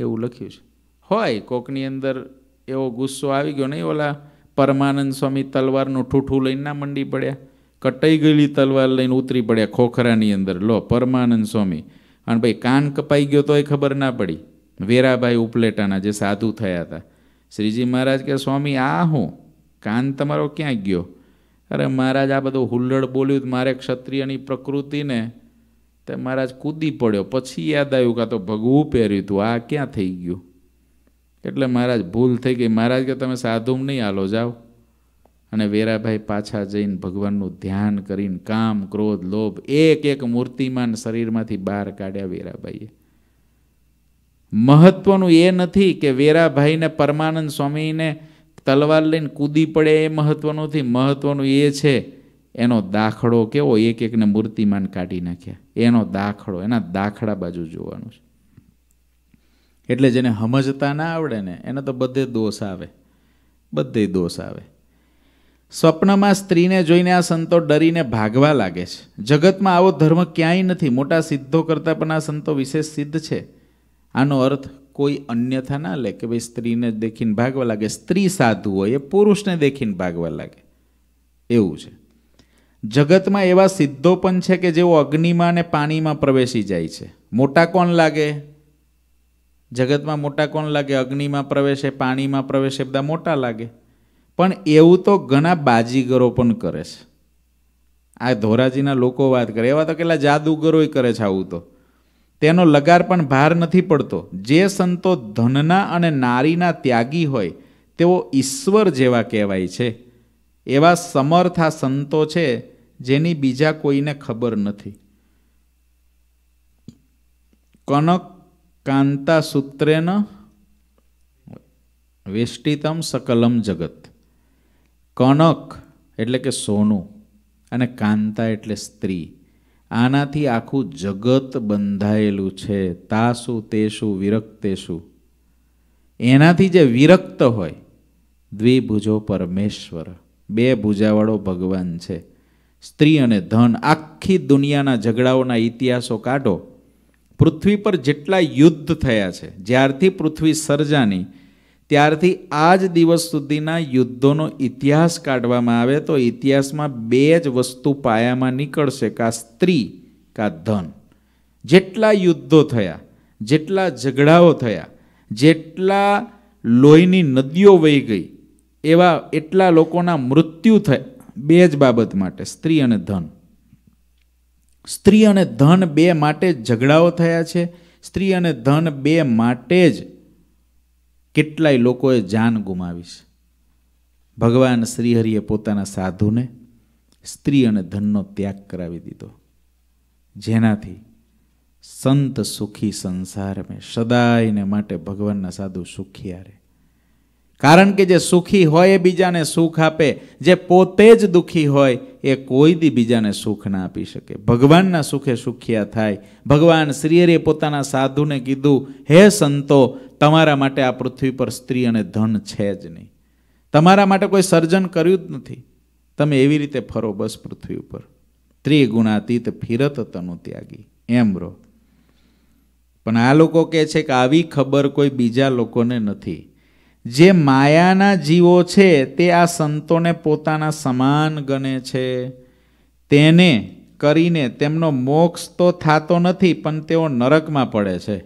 એવું લખ્યું છે. હોય, કોકની અંદર એવો ગુસ્સો આવી ગયો નહીં, ઓલા પરમાનંદ સ્વામી તલવારનું ઠૂઠું લઈને ના મંડી પડ્યા, કટાઈ ગયેલી તલવાર લઈને ઉતરી પડ્યા ખોખરાની અંદર. લો, પરમાનંદ સ્વામી. અને ભાઈ કાન કપાઈ ગયો તોય ખબર ના પડી. વેરાભાઈ ઉપલેટાના જે સાધુ થયા હતા. શ્રીજી મહારાજ કે, સ્વામી, આ હું કાન તમારો ક્યાં ગયો? અરે મહારાજ, આ બધું હુલ્લડ બોલ્યું મારે ક્ષત્રિયની પ્રકૃતિને તે મહારાજ કૂદી પડ્યો. પછી યાદ આવ્યું કાં તો ભગવું પહેર્યું હતું. આ ક્યાં થઈ ગયું? એટલે મહારાજ ભૂલ થઈ ગઈ. મહારાજ કે તમે સાધુમ નહીં, હાલો જાઓ. અને વેરાભાઈ પાછા જઈને ભગવાનનું ધ્યાન કરીને કામ, ક્રોધ, લોભ, એક એક મૂર્તિમાન શરીરમાંથી બહાર કાઢ્યા વેરાભાઈએ. મહત્વનું એ નથી કે વેરાભાઈને પરમાનંદ સ્વામીને તલવાર લઈને કૂદી પડે એ મહત્વનું નથી મહત્વનું એ છે, એનો દાખલો કેવો? એક એકને મૂર્તિમાન કાઢી નાખ્યા. એનો દાખલો, એના દાખલા બાજુ જોવાનું છે. એટલે જેને સમજતા ના આવડે ને, એને તો બધે દોષ આવે. બધે દોષ આવે. સ્વપ્નમાં સ્ત્રીને જોઈને આ સંતો ડરીને ભાગવા લાગે છે. જગતમાં આવો ધર્મ ક્યાંય નથી. મોટા સિદ્ધો કરતાં પણ આ સંતો વિશેષ સિદ્ધ છે. આનો અર્થ કોઈ અન્યથા ના લે કે ભાઈ સ્ત્રીને દેખીને ભાગવા લાગે. સ્ત્રી સાધુ હોય, એ પુરુષને દેખીને ભાગવા લાગે. એવું છે. જગતમાં એવા સિદ્ધો પણ છે કે જેઓ અગ્નિમાં અને પાણીમાં પ્રવેશી જાય છે. મોટા કોણ લાગે? જગતમાં મોટા કોણ લાગે? અગ્નિમાં પ્રવેશે, પાણીમાં પ્રવેશે, બધા મોટા લાગે. પણ એવું તો ઘણા બાજીગરો પણ કરે છે. આ ધોરાજીના લોકો વાત કરે. એવા તો કેટલા જાદુગરોય કરે છે આવું તો. તેનો લગાર પણ ભાર નથી પડતો. જે સંતો ધનના અને નારીના ત્યાગી હોય, તેઓ ઈશ્વર જેવા કહેવાય છે. એવા સમર્થા સંતો છે, જેની બીજા કોઈને ખબર નથી. કનક કાંતા સૂત્રેન વેષ્ટિતમ સકલમ જગત. કનક એટલે કે સોનું અને કાંતા એટલે સ્ત્રી. આનાથી આખું જગત બંધાયેલું છે. તાસુ તેસુ વિરક્તેસુ. એનાથી જે વિરક્ત હોય, દ્વિભુજો પરમેશ્વર. બે ભુજાવાળો ભગવાન છે. સ્ત્રી અને ધન, આખી દુનિયાના ઝઘડાઓના ઇતિહાસો કાઢો. પૃથ્વી પર જેટલા યુદ્ધ થયા છે, જ્યારથી પૃથ્વી સર્જાની ત્યારથી આ જ દિવસ સુધીના યુદ્ધોનો ઇતિહાસ કાઢવામાં આવે તો ઇતિહાસમાં બે જ વસ્તુ પાયામાં નીકળશે, કા સ્ત્રી, કા ધન. જેટલા યુદ્ધો થયા, જેટલા ઝઘડાઓ થયા, જેટલા લોહીની નદીઓ વહી ગઈ, એવા એટલા લોકોના મૃત્યુ થયા. બે જ બાબત માટે, સ્ત્રી અને ધન. સ્ત્રી અને ધન બે માટે ઝઘડાઓ થયા છે, સ્ત્રી અને ધન બે માટે જ કેટલાય લોકોએ જાન ગુમાવી છે. ભગવાન શ્રીહરિએ પોતાના સાધુને સ્ત્રી અને ધનનો ત્યાગ કરાવી દીધો. જેનાથી સંત સુખી સંસાર મેં, સદાયને માટે ભગવાનના સાધુ સુખિયા રહે કારણ કે જે સુખી હોય એ બીજાને સુખ આપે, જે પોતે જ દુઃખી હોય એ કોઈ દી બીજાને સુખ ના આપી શકે. ભગવાનના સુખે સુખિયા થાય. ભગવાન શ્રીહરિએ પોતાના સાધુને કીધું, હે સંતો, તમારા માટે આ પૃથ્વી પર સ્ત્રી અને ધન છે જ નહીં. તમારા માટે કોઈ સર્જન કર્યું જ નથી. તમે એવી રીતે ફરો બસ પૃથ્વી ઉપર. ત્રિગુણાતીત ફિરત તનુ ત્યાગી. એમ રહો પણ આ લોકો કહે છે કે આવી ખબર કોઈ બીજા લોકોને નથી. જે માયાના જીવો છે, તે આ સંતોને પોતાના સમાન ગણે છે. તેને કરીને તેમનો મોક્ષ તો થતો નથી, પણ તેઓ નરકમાં પડે છે.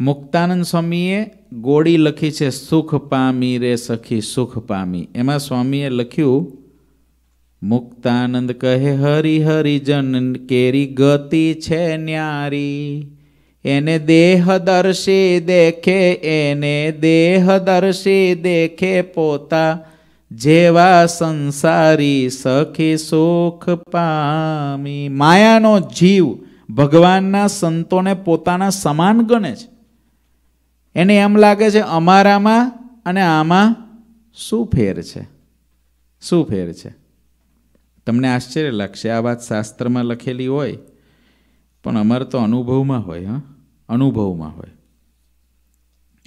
મુક્તાનંદ સ્વામીએ ગોળી લખી છે, સુખ પામી રે સખી, સુખ પામી. એમાં સ્વામીએ લખ્યું, મુક્તાનંદ કહે હરિ હરિજન કેરી ગતિ છે ન્યારી. એને દેહ દર્શી દેખે, એને દેહ દર્શી દેખે પોતા. જેવા સંસારી સખી સુખ પામી. માયાનો જીવ ભગવાનના સંતોને પોતાના સમાન ગણે છે. એને એમ લાગે છે, અમારામાં અને આમાં શું ફેર છે? શું ફેર છે? તમને આશ્ચર્ય લાગશે, આ વાત શાસ્ત્રમાં લખેલી હોય. પણ અમારે તો અનુભવમાં હોય, હા? અનુભવમાં હોય.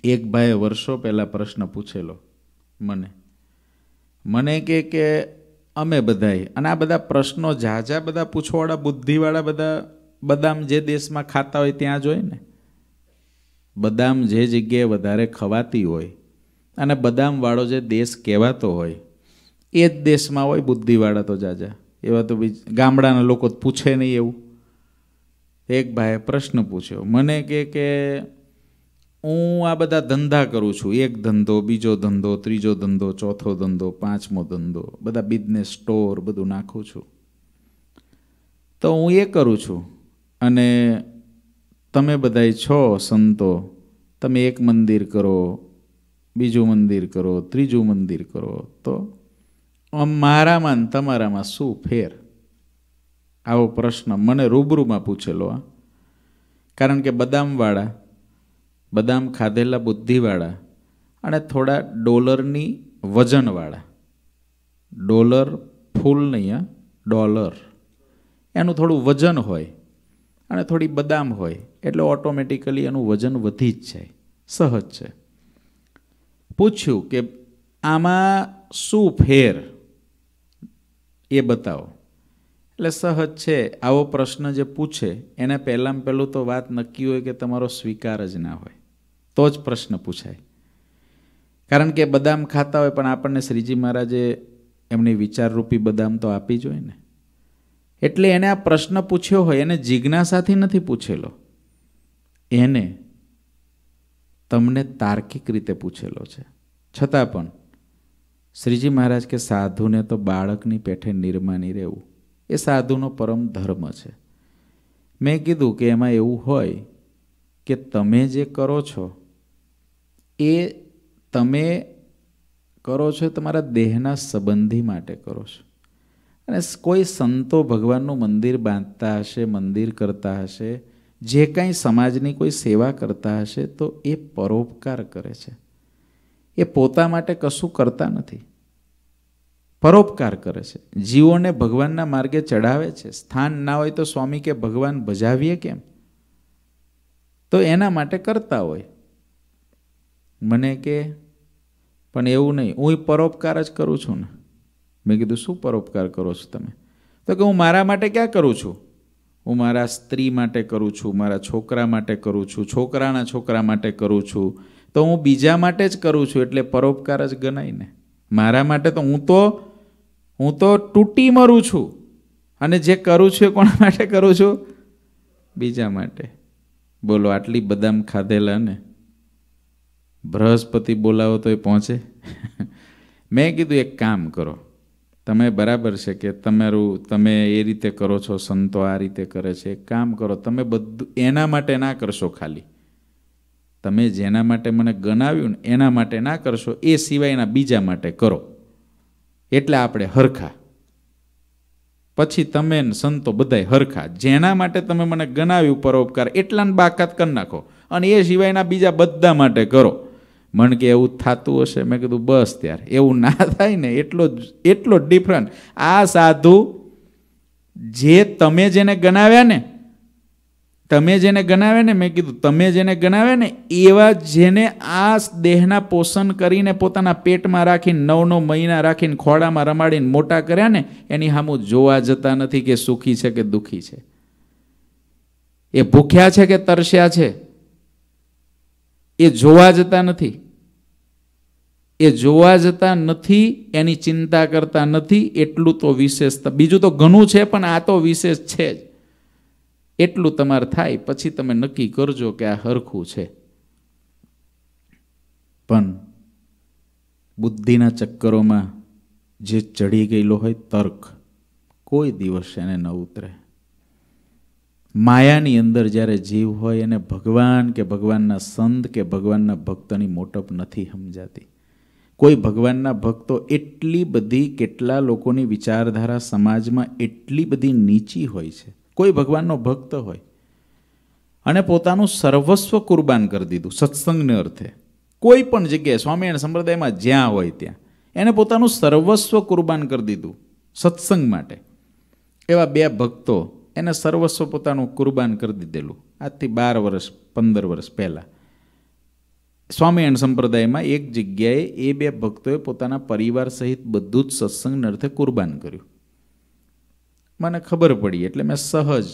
એક ભાઈએ વર્ષો પહેલાં પ્રશ્ન પૂછેલો મને. મને કે કે અમે બધાએ, અને આ બધા પ્રશ્નો ઝાઝા બધા પૂછવાવાળા, બુદ્ધિવાળા બધા, બદામ જે દેશમાં ખાતા હોય ત્યાં જ ને? બદામ જે જગ્યાએ વધારે ખવાતી હોય, અને બદામવાળો જે દેશ કહેવાતો હોય, એ જ દેશમાં હોય બુદ્ધિવાળા તો જાજા એવા તો ગામડાના લોકો પૂછે નહીં એવું. એક ભાઈએ પ્રશ્ન પૂછ્યો, મને કે કે હું આ બધા ધંધા કરું છું, એક ધંધો, બીજો ધંધો, ત્રીજો ધંધો, ચોથો ધંધો, પાંચમો ધંધો, બધા બિઝનેસ સ્ટોર બધું નાખું છું. તો હું એ કરું છું, અને તમે બધાય છો સંતો, તમે એક મંદિર કરો, બીજું મંદિર કરો, ત્રીજું મંદિર કરો, તો મારામાં તમારામાં શું ફેર? આવો પ્રશ્ન મને રૂબરૂમાં પૂછેલો આ. કારણ કે બદામવાળા, બદામ ખાધેલા બુદ્ધિવાળા અને થોડા ડોલરની વજનવાળા, ડોલર ફૂલ નહીં ડોલર, એનું થોડું વજન હોય અને થોડી બદામ હોય, એટલે ઓટોમેટિકલી એનું વજન વધી જ જાય, સહજ છે. પૂછ્યું કે આમાં શું ફેર? એ બતાવો. એટલે સહજ છે, આવો પ્રશ્ન જે પૂછે, એને પહેલાં પહેલું તો વાત નક્કી હોય કે તમારો સ્વીકાર જ ના હોય. તો જ પ્રશ્ન પૂછાય. કારણ કે બદામ ખાતા હોય, પણ આપણને શ્રીજી મહારાજે એમની વિચારરૂપી બદામ તો આપી જ ને. એટલે એને આ પ્રશ્ન પૂછ્યો હોય, એને જિજ્ઞાસાથી નથી પૂછેલો. એને તમને તાર્કિક રીતે પૂછેલો છે. છતાં પણ, શ્રીજી મહારાજ કે સાધુને તો બાળકની પેઠે નિર્માની રહેવું. એ સાધુનો પરમ ધર્મ છે. મેં કીધું કે એમાં એવું હોય કે તમે જે કરો છો, એ તમે કરો છો તમારા દેહના સંબંધી માટે કરો છો. અને કોઈ સંતો ભગવાનનું મંદિર બાંધતા હશે, મંદિર કરતા હશે, જે કાંઈ સમાજની કોઈ સેવા કરતા હશે, તો એ પરોપકાર કરે છે. એ પોતા માટે કશું કરતા નથી. પરોપકાર કરે છે. જીવોને ભગવાનના માર્ગે ચડાવે છે. સ્થાન ના હોય તો સ્વામી કે ભગવાન ભજાવીએ કેમ? તો એના માટે કરતા હોય. મને કે, પણ એવું નહીં. હું પરોપકાર જ કરું છું ને. મેં કીધું, શું પરોપકાર કરો છો તમે? તો કે, હું મારા માટે ક્યાં કરું છું? હું મારા સ્ત્રી માટે કરું છું, મારા છોકરા માટે કરું છું, છોકરાના છોકરા માટે કરું છું. તો હું બીજા માટે જ કરું છું, એટલે પરોપકાર જ ગણાય ને. મારા માટે તો હું તો હું તો તૂટી મરું છું. અને જે કરું છું એ કોના માટે કરું છું? બીજા માટે. બોલો, આટલી બદામ ખાધેલા ને? બૃહસ્પતિ બોલાવો તો એ પહોંચે. મેં કીધું, એક કામ કરો. તમે બરાબર છે કે તમારું, તમે એ રીતે કરો છો, સંતો આ રીતે કરે છે, એક કામ કરો. તમે બધું એના માટે ના કરશો ખાલી. તમે જેના માટે મને ગણાવ્યું ને એના માટે ના કરશો, એ સિવાયના બીજા માટે કરો. એટલે આપણે હરખા. પછી તમે સંતો બધાય હરખા. જેના માટે તમે મને ગણાવ્યું પરોપકાર એટલાને બાકાત કરી નાખો. અને એ સિવાયના બીજા બધા માટે કરો. મન કે એવું થતું હશે? મેં કીધું, બસ ત્યારે. એવું ના [laughs] થાય ને, એટલો એટલો ડિફરન્ટ આ સાધુ જે તમે જેને ગણાવ્યા ને તમે જેને ગણાવે ને, મેં કીધું, તમે જેને ગણાવે ને, એવા જેને આ દેહના પોષણ કરીને પોતાના પેટમાં રાખીને નવ નવ મહિના રાખીને ખોડામાં રમાડીને, મોટા કર્યા ને, એની સામું જોવા જતા નથી કે સુખી છે કે દુઃખી છે. એ ભૂખ્યા છે કે તરસ્યા છે? એ જોવા જતા નથી. એ જોવા જતા નથી, એની ચિંતા કરતા નથી, એટલું તો વિશેષ બીજું તો ઘણું છે, પણ આ તો વિશેષ છે જ. એટલું તમારે થાય, પછી તમે નક્કી કરજો કે આ હરખું છે. પણ બુદ્ધિના ચક્કરોમાં જે ચડી ગયેલો હોય તર્ક, કોઈ દિવસ એને ન ઉતરે. માયાની અંદર જ્યારે જીવ હોય, એને ભગવાન કે ભગવાનના સંત કે ભગવાનના ભક્તની મોટપ નથી સમજાતી. કોઈ ભગવાનના ભક્તો એટલી બધી કેટલા લોકોની વિચારધારા સમાજમાં એટલી બધી નીચી હોય છે. કોઈ ભગવાનનો ભક્ત હોય. અને પોતાનું સર્વસ્વ કુરબાન કરી દીધું સત્સંગને અર્થે. કોઈ પણ જગ્યાએ સ્વામિનારાયણ સંપ્રદાયમાં જ્યાં હોય ત્યાં. એને પોતાનું સર્વસ્વ કુરબાન કરી દીધું સત્સંગ માટે. એવા બે ભક્તો એને સર્વસ્વ પોતાનું કુરબાન કરી દીધેલું. આજથી બાર વર્ષ, પંદર વર્ષ પહેલાં. સ્વામિનારાયણ સંપ્રદાયમાં એક જગ્યાએ એ બે ભક્તોએ પોતાના પરિવાર સહિત બધું જ સત્સંગને અર્થે કુરબાન કર્યું. મને ખબર પડી એટલે મેં સહજ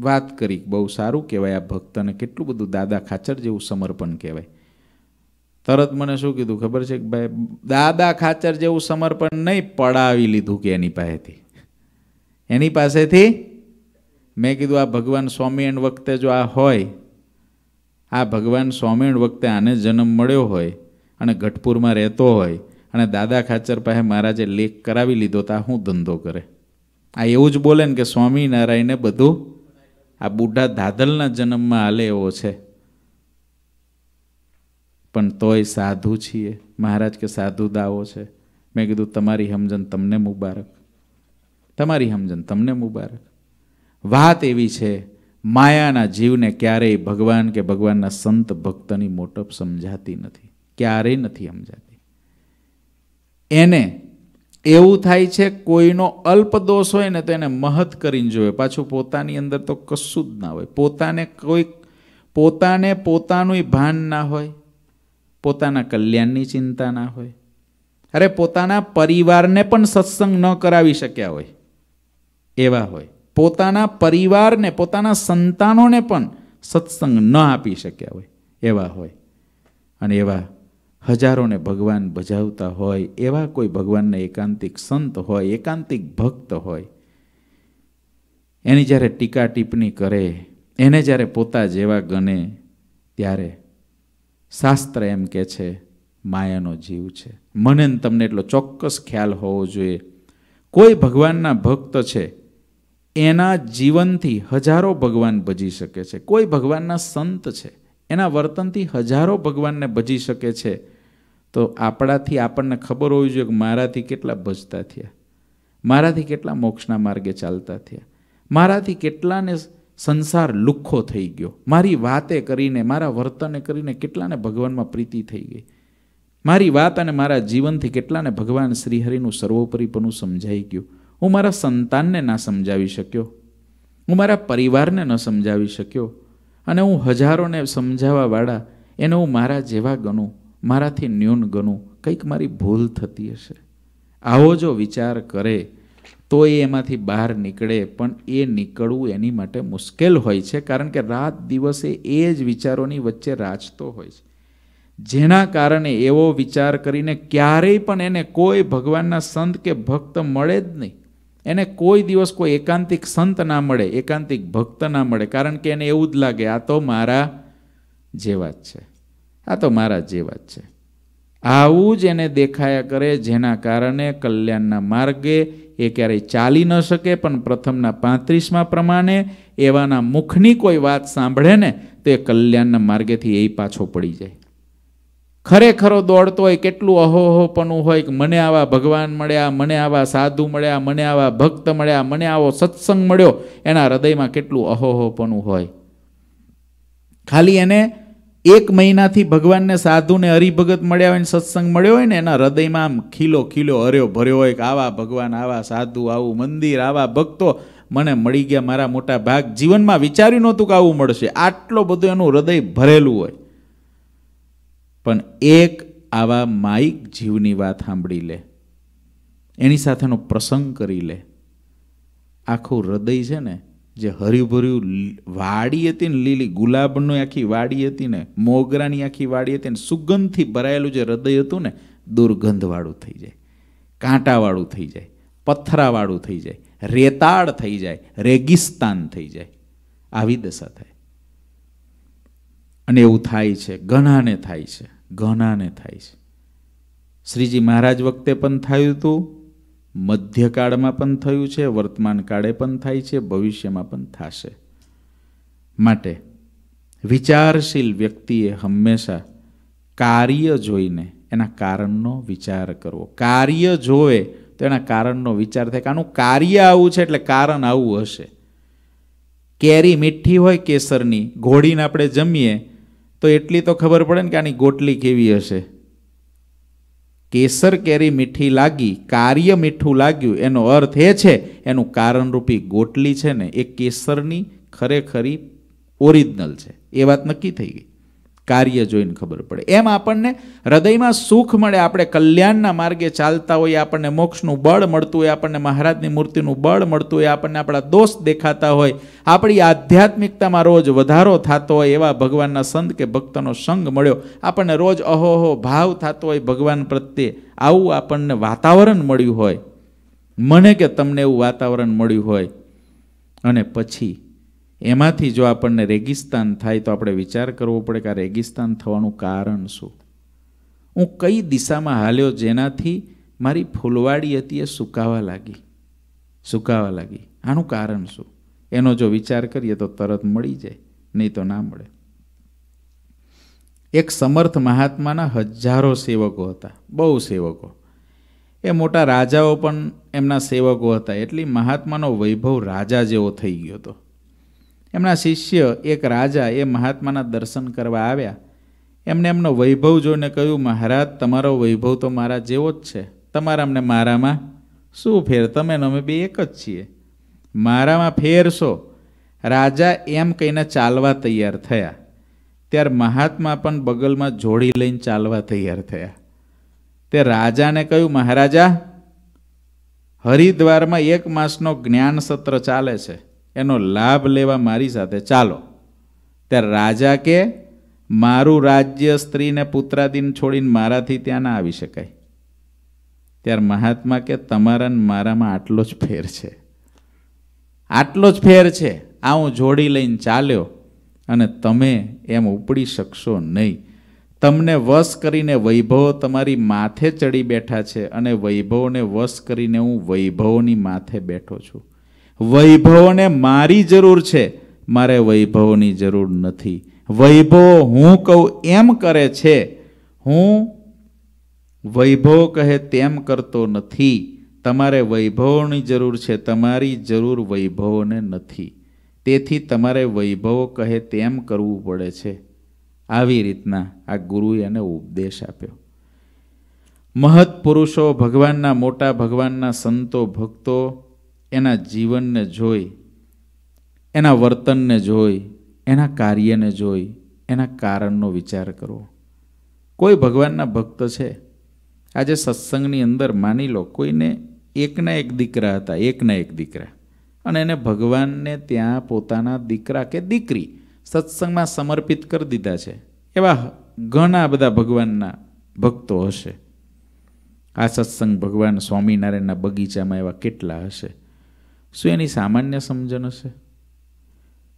વાત કરી બહુ સારું કહેવાય આ ભક્તને. કેટલું બધું દાદા ખાચર જેવું સમર્પણ કહેવાય. તરત મને શું કીધું ખબર છે કે ભાઈ, દાદા ખાચર જેવું સમર્પણ નહીં, પડાવી લીધું કે એની પાસેથી. એની પાસેથી મેં કીધું, આ ભગવાન સ્વામિનારાયણ વખતે જો આ હોય, આ ભગવાન સ્વામિનારાયણ વખતે આને જન્મ મળ્યો હોય અને ગઢપુરમાં રહેતો હોય અને દાદા ખાચર પાસે મહારાજે લેખ કરાવી લીધો તો આ શું ધંધો કરે. આ એવું જ બોલે ને કે સ્વામિનારાયણે બધું આ બુઢા દાદલના જન્મમાં હાલે એવો છે. પણ તોય સાધુ છીએ. મહારાજ કે સાધુ દાવો છે. મેં કીધું, તમારી સમજણ તમને મુબારક. તમારી સમજણ તમને મુબારક. વાત એવી છે, માયાના જીવને ક્યારેય ભગવાન કે ભગવાનના સંત ભક્તની મોટપ સમજાતી નથી. ક્યારેય નથી સમજાતી. એને એવું થાય છે કોઈનો અલ્પ દોષ હોય ને તો એને મહત કરીને જોવે. પાછું પોતાની અંદર તો કશું જ ના હોય. પોતાને કોઈ, પોતાને પોતાનું ભાન ના હોય, પોતાના કલ્યાણની ચિંતા ના હોય. અરે પોતાના પરિવારને પણ સત્સંગ ન કરાવી શક્યા હોય. એવા હોય. પોતાના પરિવારને, પોતાના સંતાનોને પણ સત્સંગ ન આપી શક્યા હોય. એવા હોય. અને એવા હજારોને ભગવાન ભજાવતા હોય, એવા કોઈ ભગવાનના એકાંતિક સંત હોય, એકાંતિક ભક્ત હોય, એની જ્યારે ટીકા ટિપ્પણી કરે, એને જ્યારે પોતા જેવા ગણે, ત્યારે શાસ્ત્ર એમ કે છે, માયાનો જીવ છે. મને તમને એટલો ચોક્કસ ખ્યાલ હોવો જોઈએ. કોઈ ભગવાનના ભક્ત છે, એના જીવનથી હજારો ભગવાન ભજી શકે છે. કોઈ ભગવાનના સંત છે, એના વર્તનથી હજારો ભગવાનને ભજી શકે છે. તો આપણાથી આપણને ખબર હોવી જોઈએ કે મારાથી કેટલા ભજતા થયા. મારાથી કેટલા મોક્ષના માર્ગે ચાલતા થયા. મારાથી કેટલાને સંસાર લુખ્ખો થઈ ગયો. મારી વાતે કરીને, મારા વર્તને કરીને કેટલાને ભગવાનમાં પ્રીતિ થઈ ગઈ. મારી વાત અને મારા જીવનથી કેટલાને ભગવાન શ્રીહરિનું સર્વોપરીપણું સમજાઈ ગયું. હું મારા સંતાનને ના સમજાવી શક્યો. હું મારા પરિવારને ન સમજાવી શક્યો. અને હું હજારોને સમજાવવાવાળા, એને હું મારા જેવા ગણું. મારાથી ન્યૂન ગણું, કંઈક મારી ભૂલ થતી હશે. આવો જો વિચાર કરે તો એ એમાંથી બહાર નીકળે, પણ એ નીકળવું એની માટે મુશ્કેલ હોય છે, કારણ કે રાત દિવસે એ જ વિચારોની વચ્ચે રાચતો હોય છે. જેના કારણે એવો વિચાર કરીને ક્યારેય પણ એને કોઈ ભગવાનના સંત કે ભક્ત મળે જ નહીં. એને કોઈ દિવસ કોઈ એકાંતિક સંત ના મળે, એકાંતિક ભક્ત ના મળે, કારણ કે એને એવું જ લાગે, આ તો મારા જેવા જ છે. આ તો મારા જેવા જ છે. આવું જ એને દેખાયા કરે જેના કારણે કલ્યાણના માર્ગે એ ક્યારેય ચાલી ન શકે, પણ પ્રથમના પાંત્રીસમાં પ્રમાણે એવાના મુખની કોઈ વાત સાંભળે ને તો એ કલ્યાણના માર્ગેથી એ પાછો પડી જાય. ખરેખરો દોડતો હોય, કેટલું અહોહોપણું હોય કે મને આવા ભગવાન મળ્યા, મને આવા સાધુ મળ્યા, મને આવા ભક્ત મળ્યા, મને આવો સત્સંગ મળ્યો, એના હૃદયમાં કેટલું અહોહોપણું હોય. ખાલી એને એક મહિનાથી ભગવાનને સાધુને હરિભગત મળ્યા હોય ને સત્સંગ મળ્યો હોય ને, એના હૃદયમાં આમ ખીલો ખીલો હર્યો ભર્યો હોય કે આવા ભગવાન, આવા સાધુ, આવું મંદિર, આવા ભક્તો મને મળી ગયા મારા મોટા ભાગ. જીવનમાં વિચાર્યું નહોતું કે આવું મળશે. આટલો બધો એનું હૃદય ભરેલું હોય. પણ એક આવા માઇક જીવની વાત સાંભળી લે. એની સાથેનો પ્રસંગ કરી લે. આખું હૃદય છે ને જે હર્યુભર્યું વાડી હતી ને લીલી, ગુલાબની આખી વાડી હતી ને, મોગરાની આખી વાડી હતી ને, સુગંધથી ભરાયેલું જે હૃદય હતું ને, દુર્ગંધવાળું થઈ જાય, કાંટાવાળું થઈ જાય, પથરાવાળું થઈ જાય, રેતાળ થઈ જાય, રેગિસ્તાન થઈ જાય, આવી દશા થાય. અને એવું થાય છે, ઘણાને થાય છે, ઘણાને થાય છે. શ્રીજી મહારાજ વખતે પણ થયું હતું મધ્યકાળમાં પણ થયું છે વર્તમાન કાળે પણ થાય છે, ભવિષ્યમાં પણ થશે. માટે વિચારશીલ વ્યક્તિએ હંમેશા કાર્ય જોઈને એના કારણનો વિચાર કરવો. કાર્ય જોવે તો એના કારણનો વિચાર થાય કે આનું કાર્ય આવું છે એટલે કારણ આવું હશે. કેરી મીઠી હોય કેસરની, ઘોડીને આપણે જમીએ તો એટલી તો ખબર પડે ને કે આની ગોટલી કેવી હશે. કેસર કેરી મીઠી લાગી, કાર્ય મીઠું લાગ્યું, એનો અર્થ એ છે, એનું કારણરૂપી ગોટલી છે ને, એ કેસરની ખરેખરી ઓરિજિનલ છે. એ વાત નક્કી થઈ ગઈ. કાર્ય જોઈને ખબર પડે. એમ આપણને હૃદયમાં સુખ મળે, આપણે કલ્યાણના માર્ગે ચાલતા હોઈએ, આપણને મોક્ષનું બળ મળતું હોય, આપણને મહારાજની મૂર્તિનું બળ મળતું હોય, આપણને આપણા દોષ દેખાતા હોય, આપણી આધ્યાત્મિકતામાં રોજ વધારો થતો હોય એવા ભગવાનના સંત કે ભક્તનો સંગ મળ્યો. આપણને રોજ અહોહો ભાવ થતો હોય ભગવાન પ્રત્યે, આવું આપણને વાતાવરણ મળ્યું હોય. મને કે તમને એવું વાતાવરણ મળ્યું હોય. અને પછી એમાંથી જો આપણને રેગિસ્તાન થાય તો આપણે વિચાર કરવો પડે કે આ રેગિસ્તાન થવાનું કારણ શું? હું કઈ દિશામાં હાલ્યો જેનાથી મારી ફૂલવાડી હતી એ સુકાવા લાગી સુકાવા લાગી. આનું કારણ શું? એનો જો વિચાર કરીએ તો તરત મળી જાય, નહીં તો ના મળે. એક સમર્થ મહાત્માના હજારો સેવકો હતા, બહુ સેવકો. એ મોટા રાજાઓ પણ એમના સેવકો હતા. એટલી મહાત્માનો વૈભવ રાજા જેવો થઈ ગયો હતો. એમના શિષ્ય, એક રાજા, એ મહાત્માના દર્શન કરવા આવ્યા. એમને એમનો વૈભવ જોઈને કહ્યું, મહારાજ, તમારો વૈભવ તો મારા જેવો જ છે. તમારા અમને મારામાં શું ફેર? તમે અમે બે એક જ છીએ. મારામાં ફેરશો રાજા એમ કહીને ચાલવા તૈયાર થયા. ત્યારે મહાત્મા પણ બગલમાં જોડી લઈને ચાલવા તૈયાર થયા. તે રાજાને કહ્યું, મહારાજા, હરિદ્વારમાં એક માસનો જ્ઞાન સત્ર ચાલે છે. એનો લાભ લેવા મારી સાથે. ચાલો. ત્યારે રાજા કે, મારું રાજ્ય સ્ત્રીને પુત્રાદીન છોડીને મારાથી ત્યાં ના આવી શકાય. ત્યારે મહાત્મા કે, તમારા મારામાં આટલો જ ફેર છે. આટલો જ ફેર છે. આ હું જોડી લઈને ચાલ્યો અને તમે એમ ઉપડી શકશો નહીં. તમને વશ કરીને વૈભવો તમારી માથે ચડી બેઠા છે અને વૈભવને વશ કરીને હું વૈભવોની માથે બેઠો છું. વૈભવોને મારી જરૂર છે. મારે વૈભવની જરૂર નથી. વૈભવો હું કહું એમ કરે છે. હું વૈભવ કહે તેમ કરતો નથી. તમારે વૈભવોની જરૂર છે. તમારી જરૂર વૈભવને નથી. તેથી તમારે વૈભવ કહે તેમ કરવું પડે છે. આવી રીતના આ ગુરુએ એને ઉપદેશ આપ્યો. મહત્પુરુષો ભગવાનના મોટા ભગવાનના સંતો ભક્તો એના જીવનને જોઈ, એના વર્તનને જોઈ, એના કાર્યને જોઈ, એના કારણનો વિચાર કરવો. કોઈ ભગવાનના ભક્ત છે? આજે સત્સંગની અંદર માની લો, કોઈને એકના એક દીકરા હતા, એકના એક દીકરા. અને એને ભગવાનને ત્યાં પોતાના દીકરા કે દીકરી સત્સંગમાં સમર્પિત કરી દીધા છે. એવા ઘણા બધા ભગવાનના ભક્તો હશે. આ સત્સંગ ભગવાન સ્વામિનારાયણના બગીચામાં એવા કેટલા હશે? શું એની સામાન્ય સમજણ હશે?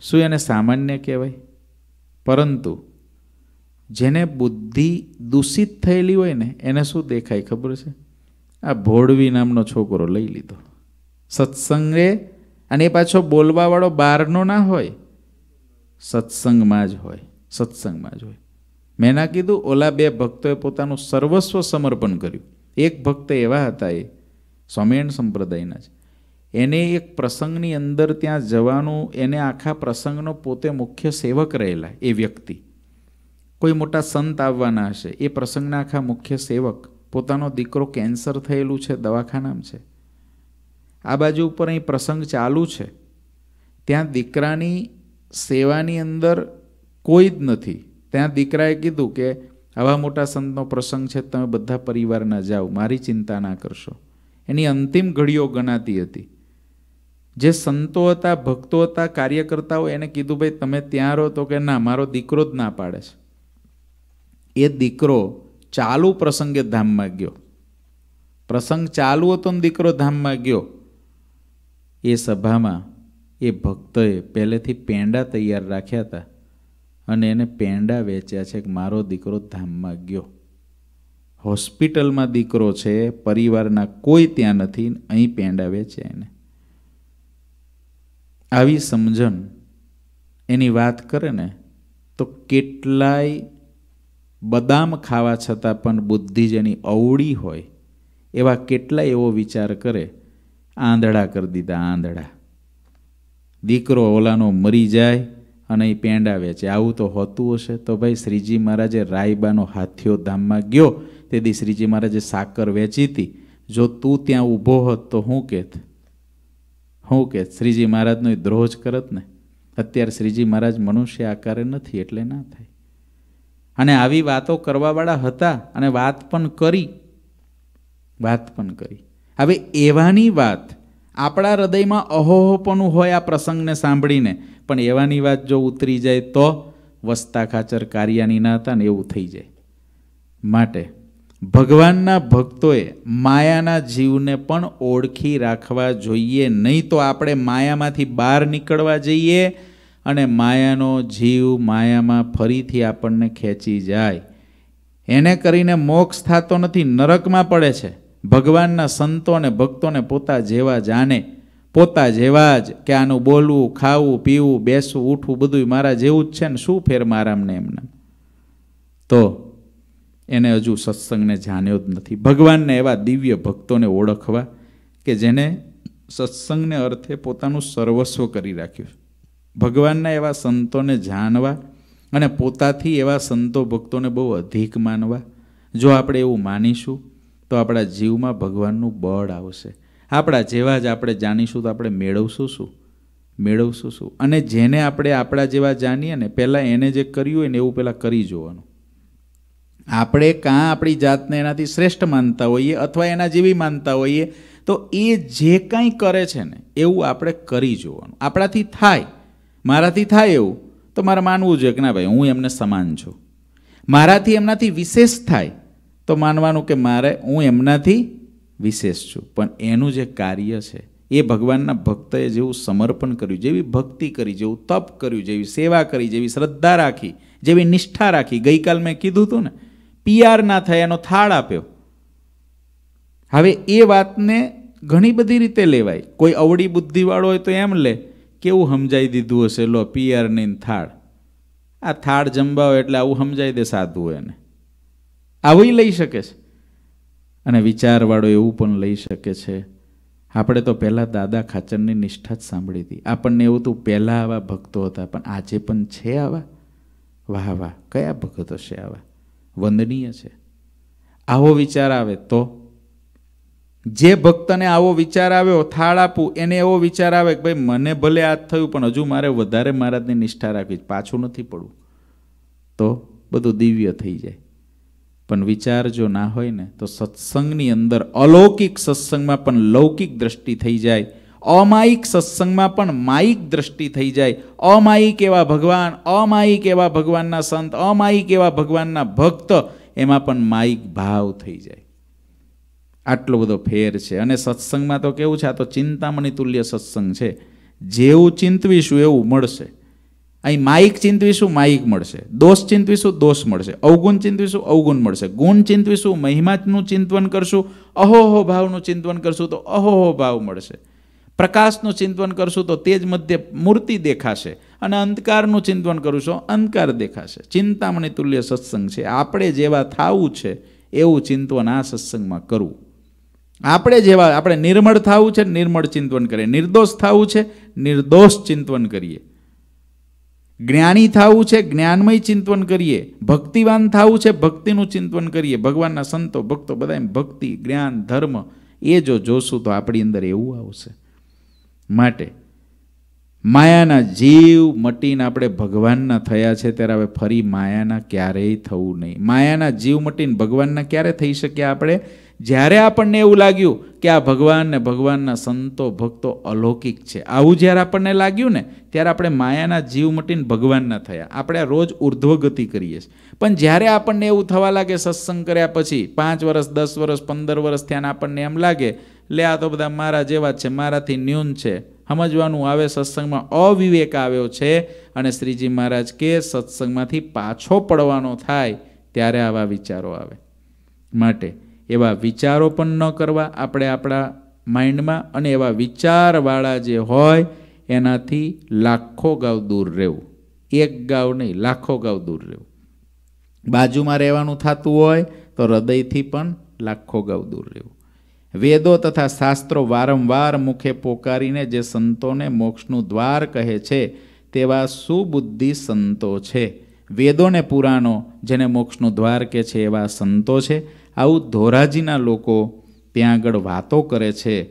શું એને સામાન્ય કહેવાય? પરંતુ જેને બુદ્ધિ દૂષિત થયેલી હોય ને, એને શું દેખાય ખબર છે? આ ભોળવી નામનો છોકરો લઈ લીધો. સત્સંગે અને એ પાછો બોલવાવાળો બહારનો ના હોય, સત્સંગમાં જ હોય, સત્સંગમાં જ હોય. મેં ના કીધું, ઓલા બે ભક્તોએ પોતાનું સર્વસ્વ સમર્પણ કર્યું. એક ભક્ત એવા હતા એ સ્વામિનારાયણ સંપ્રદાયના જ. એને એક પ્રસંગની અંદર ત્યાં જવાનું, એને આખા પ્રસંગનો પોતે મુખ્ય સેવક રહેલા એ વ્યક્તિ. કોઈ મોટા સંત આવવાના હશે, એ પ્રસંગના આખા મુખ્ય સેવક, પોતાનો દીકરો કેન્સર થયેલું છે, દવાખાનામાં છે. આ બાજુ ઉપર અહીં પ્રસંગ ચાલુ છે. ત્યાં દીકરાની સેવાની અંદર કોઈ જ નથી. ત્યાં દીકરાએ કીધું કે, આવા મોટા સંતનો પ્રસંગ છે, તમે બધા પરિવારના જાઓ, મારી ચિંતા ના કરશો. એની અંતિમ ઘડીઓ ગણાતી હતી. જે સંતો હતા, ભક્તો હતા, કાર્યકર્તાઓ એને કીધું, ભાઈ, તમે ત્યાં રહો તો કે ના, મારો દીકરો જ ના પાડે છે. એ દીકરો ચાલુ પ્રસંગે ધામમાં ગયો. પ્રસંગ ચાલુ હતો ને દીકરો ધામમાં ગયો. એ સભામાં એ ભક્તોએ પહેલેથી પેંડા તૈયાર રાખ્યા હતા અને એને પેંડા વેચ્યા છે કે મારો દીકરો ધામમાં ગયો. હોસ્પિટલમાં દીકરો છે, પરિવારના કોઈ ત્યાં નથી, અહીં પેંડા વેચ્યા એને. આવી સમજણ એની વાત કરે ને, તો કેટલાય બદામ ખાવા છતાં પણ બુદ્ધિ જેની અવળી હોય, એવા કેટલાય એવો વિચાર કરે, આંધળા કરી દીધા, આંધળા. દીકરો ઓલાનો મરી જાય અને એ પેંડા વેચે. આવું તો હોતું હશે. તો ભાઈ શ્રીજી મહારાજે રાયબાનો હાથીઓ ધામમાં ગયો. તેથી શ્રીજી મહારાજે સાકર વેચી હતી. જો તું ત્યાં ઊભો હોત તો હું કહેત હું કે શ્રીજી મહારાજનો દ્રોહ જ કરત ને. અત્યારે શ્રીજી મહારાજ મનુષ્ય આકારે નથી એટલે ના થાય. અને આવી વાતો કરવાવાળા હતા અને વાત પણ કરી. વાત પણ કરી. હવે એવાની વાત, આપણા હૃદયમાં અહોહોપણું હોય આ પ્રસંગને સાંભળીને, પણ એવાની વાત જો ઉતરી જાય તો વસ્તા ખાચર કાર્યાની ના હતા ને એવું થઈ જાય. માટે ભગવાનના ભક્તોએ માયાના જીવને પણ ઓળખી રાખવા જોઈએ. નહીં તો આપણે માયામાંથી બહાર નીકળવા જઈએ અને માયાનો જીવ માયામાં ફરીથી આપણને ખેંચી જાય. એને કરીને મોક્ષ થતો નથી, નરકમાં પડે છે. ભગવાનના સંતો અને ભક્તોને પોતા જેવા જાણે પોતા જેવા જ કે આનું બોલવું, ખાવું, પીવું, બેસવું, ઉઠવું બધું મારા જેવું જ છે ને શું ફેર મારામને એમને? તો એને હજુ સત્સંગને જાણ્યો જ નથી. ભગવાનને એવા દિવ્ય ભક્તોને ઓળખવા કે જેને સત્સંગને અર્થે પોતાનું સર્વસ્વ કરી રાખ્યું ભગવાનના એવા સંતોને જાણવા અને પોતાથી એવા સંતો ભક્તોને બહુ અધિક માનવા. જો આપણે એવું માનીશું, તો આપણા જીવમાં ભગવાનનું બળ આવશે. આપણા જેવા જ આપણે જાણીશું, તો આપણે મેળવશું શું? મેળવશું શું? અને જેને આપણે આપણા જેવા જાણીએ ને, પહેલાં એને જે કર્યું હોય ને, એવું પહેલાં કરી જોવાનું. આપણે કાં આપણી જાતને એનાથી શ્રેષ્ઠ માનતા હોઈએ અથવા એના જેવી માનતા હોઈએ, તો એ જે કાંઈ કરે છે ને, એવું આપણે કરી જોવાનું. આપણાથી થાય, મારાથી થાય એવું, તો મારે માનવું જોઈએ કે ના ભાઈ, હું એમને સમાન છું. મારાથી એમનાથી વિશેષ થાય, તો માનવાનું કે મારે, હું એમનાથી વિશેષ છું. પણ એનું જે કાર્ય છે, એ ભગવાનના ભક્તએ જેવું સમર્પણ કર્યું, જેવી ભક્તિ કરી, જેવું તપ કર્યું, જેવી સેવા કરી, જેવી શ્રદ્ધા રાખી, જેવી નિષ્ઠા રાખી. ગઈકાલ મેં કીધું હતું ને પિયાર ના થાય, એનો થાળ આપ્યો. હવે એ વાતને ઘણી બધી રીતે લેવાય. કોઈ અવળી બુદ્ધિવાળો હોય તો એમ લે, કેવું સમજાઈ દીધું હશે? લો પિયાર નહીં થાળ. આ થાળ જમવા હોય એટલે આવું સમજાઈ દે સાધુ એને. આવું લઈ શકે છે. અને વિચારવાળો એવું પણ લઈ શકે છે. આપણે તો પહેલાં દાદા ખાચરની નિષ્ઠા જ સાંભળી હતી. આપણને એવું તું પહેલાં આવા ભક્તો હતા, પણ આજે પણ છે આવા? વાહ વાહ, કયા ભક્તો છે આવા? વંદનીય છે. આવો વિચાર આવે તો? જે ભક્તને આવો વિચાર આવ્યો, થાળ આપું, એને એવો વિચાર આવે કે ભાઈ, મને ભલે આ થયું, પણ હજુ મારે વધારે મહારાજની નિષ્ઠા રાખવી પાછું નથી પડવું. તો બધું દિવ્ય થઈ જાય. પણ વિચાર જો ના હોય ને, તો સત્સંગની અંદર અલૌકિક સત્સંગમાં પણ લૌકિક દ્રષ્ટિ થઈ જાય. અમાયિક સત્સંગમાં પણ માયિક દ્રષ્ટિ થઈ જાય. અમાયિક એવા ભગવાન, અમાયિક એવા ભગવાનના સંત, અમાયિક એવા ભગવાનના ભક્ત, એમાં પણ માયિક ભાવ થઈ જાય. આટલો બધો ફેર છે. અને સત્સંગમાં તો કેવું છે? આ તો ચિંતામણી તુલ્ય સત્સંગ છે. જેવું ચિંતવીશું એવું મળશે. અહીં માઇક ચિંતવીશું માઇક મળશે. દોષ ચિંતવીશું, દોષ મળશે. અવગુણ ચિંતવીશું, અવગુણ મળશે. ગુણ ચિંતવીશું, મહિમાનું ચિંતવન કરશું. અહોહો ભાવનું ચિંતવન કરશું તો અહોહો ભાવ મળશે. પ્રકાશનું ચિંતવન કરશું તો તે જ મધ્ય મૂર્તિ દેખાશે અને અંધકારનું ચિંતવન કરશું, અંધકાર દેખાશે. ચિંતામણી તુલ્ય સત્સંગ છે. આપણે જેવા થાવું છે, એવું ચિંતવન આ સત્સંગમાં કરવું. આપણે જેવા, આપણે નિર્મળ થવું છે, નિર્મળ ચિંતવન કરીએ. નિર્દોષ થવું છે, નિર્દોષ ચિંતવન કરીએ. જ્ઞાની થવું છે, જ્ઞાનમય ચિંતવન કરીએ. ભક્તિવાન થવું છે, ભક્તિનું ચિંતવન કરીએ. ભગવાનના સંતો, ભક્તો બધા ભક્તિ, જ્ઞાન, ધર્મ, એ જો જોશું તો આપણી અંદર એવું આવશે. માટે. માયાના જીવ મટીને આપણે ભગવાનના થયા છે ત્યારે હવે ફરી માયાના ક્યારેય થવું નહીં. માયાના જીવ મટીને ભગવાનના ક્યારે થઈ શક્યા આપણે? જ્યારે આપણને એવું લાગ્યું કે આ ભગવાન ને ભગવાનના સંતો, ભક્તો અલૌકિક છે. આવું જ્યારે આપણને લાગ્યું ને, ત્યારે આપણે માયાના જીવ મટીને ભગવાનના થયા. આપણે રોજ ઉર્ધ્વગતિ કરીએ છીએ. પણ જ્યારે આપણને એવું થવા લાગે, સત્સંગ કર્યા પછી પાંચ વર્ષ, દસ વર્ષ, પંદર વર્ષ થયા આપણને એમ લાગે લે, આ તો બધા મારા જેવા છે, મારાથી ન્યૂન છે. સમજવાનું આવે, સત્સંગમાં અવિવેક આવ્યો છે અને શ્રીજી મહારાજ કે સત્સંગમાંથી પાછો પડવાનો થાય ત્યારે આવા વિચારો આવે. માટે એવા વિચારો પણ ન કરવા આપણે આપણા માઇન્ડમાં અને એવા વિચારવાળા જે હોય એનાથી લાખો ગાવ દૂર રહેવું. એક ગાવ નહીં, લાખો ગાવ દૂર રહેવું. બાજુમાં રહેવાનું થતું હોય તો હૃદયથી પણ લાખો ગાવ દૂર રહેવું. વેદો તથા શાસ્ત્રો વારંવાર મુખે પોકારીને જે સંતોને મોક્ષનું દ્વાર કહે છે, તેવા સુબુદ્ધિ સંતો છે. વેદોને પુરાણો જેને મોક્ષનું દ્વાર કહે છે, એવા સંતો છે. આવું ધોરાજીના લોકો ત્યાં આગળ વાતો કરે છે.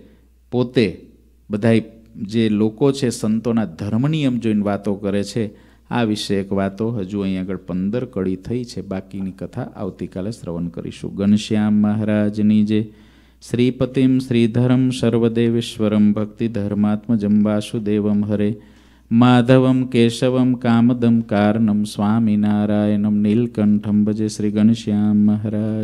પોતે બધા જે લોકો છે, સંતોના ધર્મ નિયમ જોઈને વાતો કરે છે. આ વિષયક વાતો હજુ અહીં આગળ પંદર કડી થઈ છે. બાકીની કથા આવતીકાલે શ્રવણ કરીશું. ઘનશ્યામ મહારાજની જે શ્રીપતિમ શ્રીધરમ સર્વદેવેશ્વરમ ભક્તિધર્માત્મજમ વાસુદેવમ હરે માધવમ કેશવમ કામદમ કારણમ સ્વામિનારાયણમ નીલકંઠમ ભજે શ્રી ગણશ્યામ મહારાજ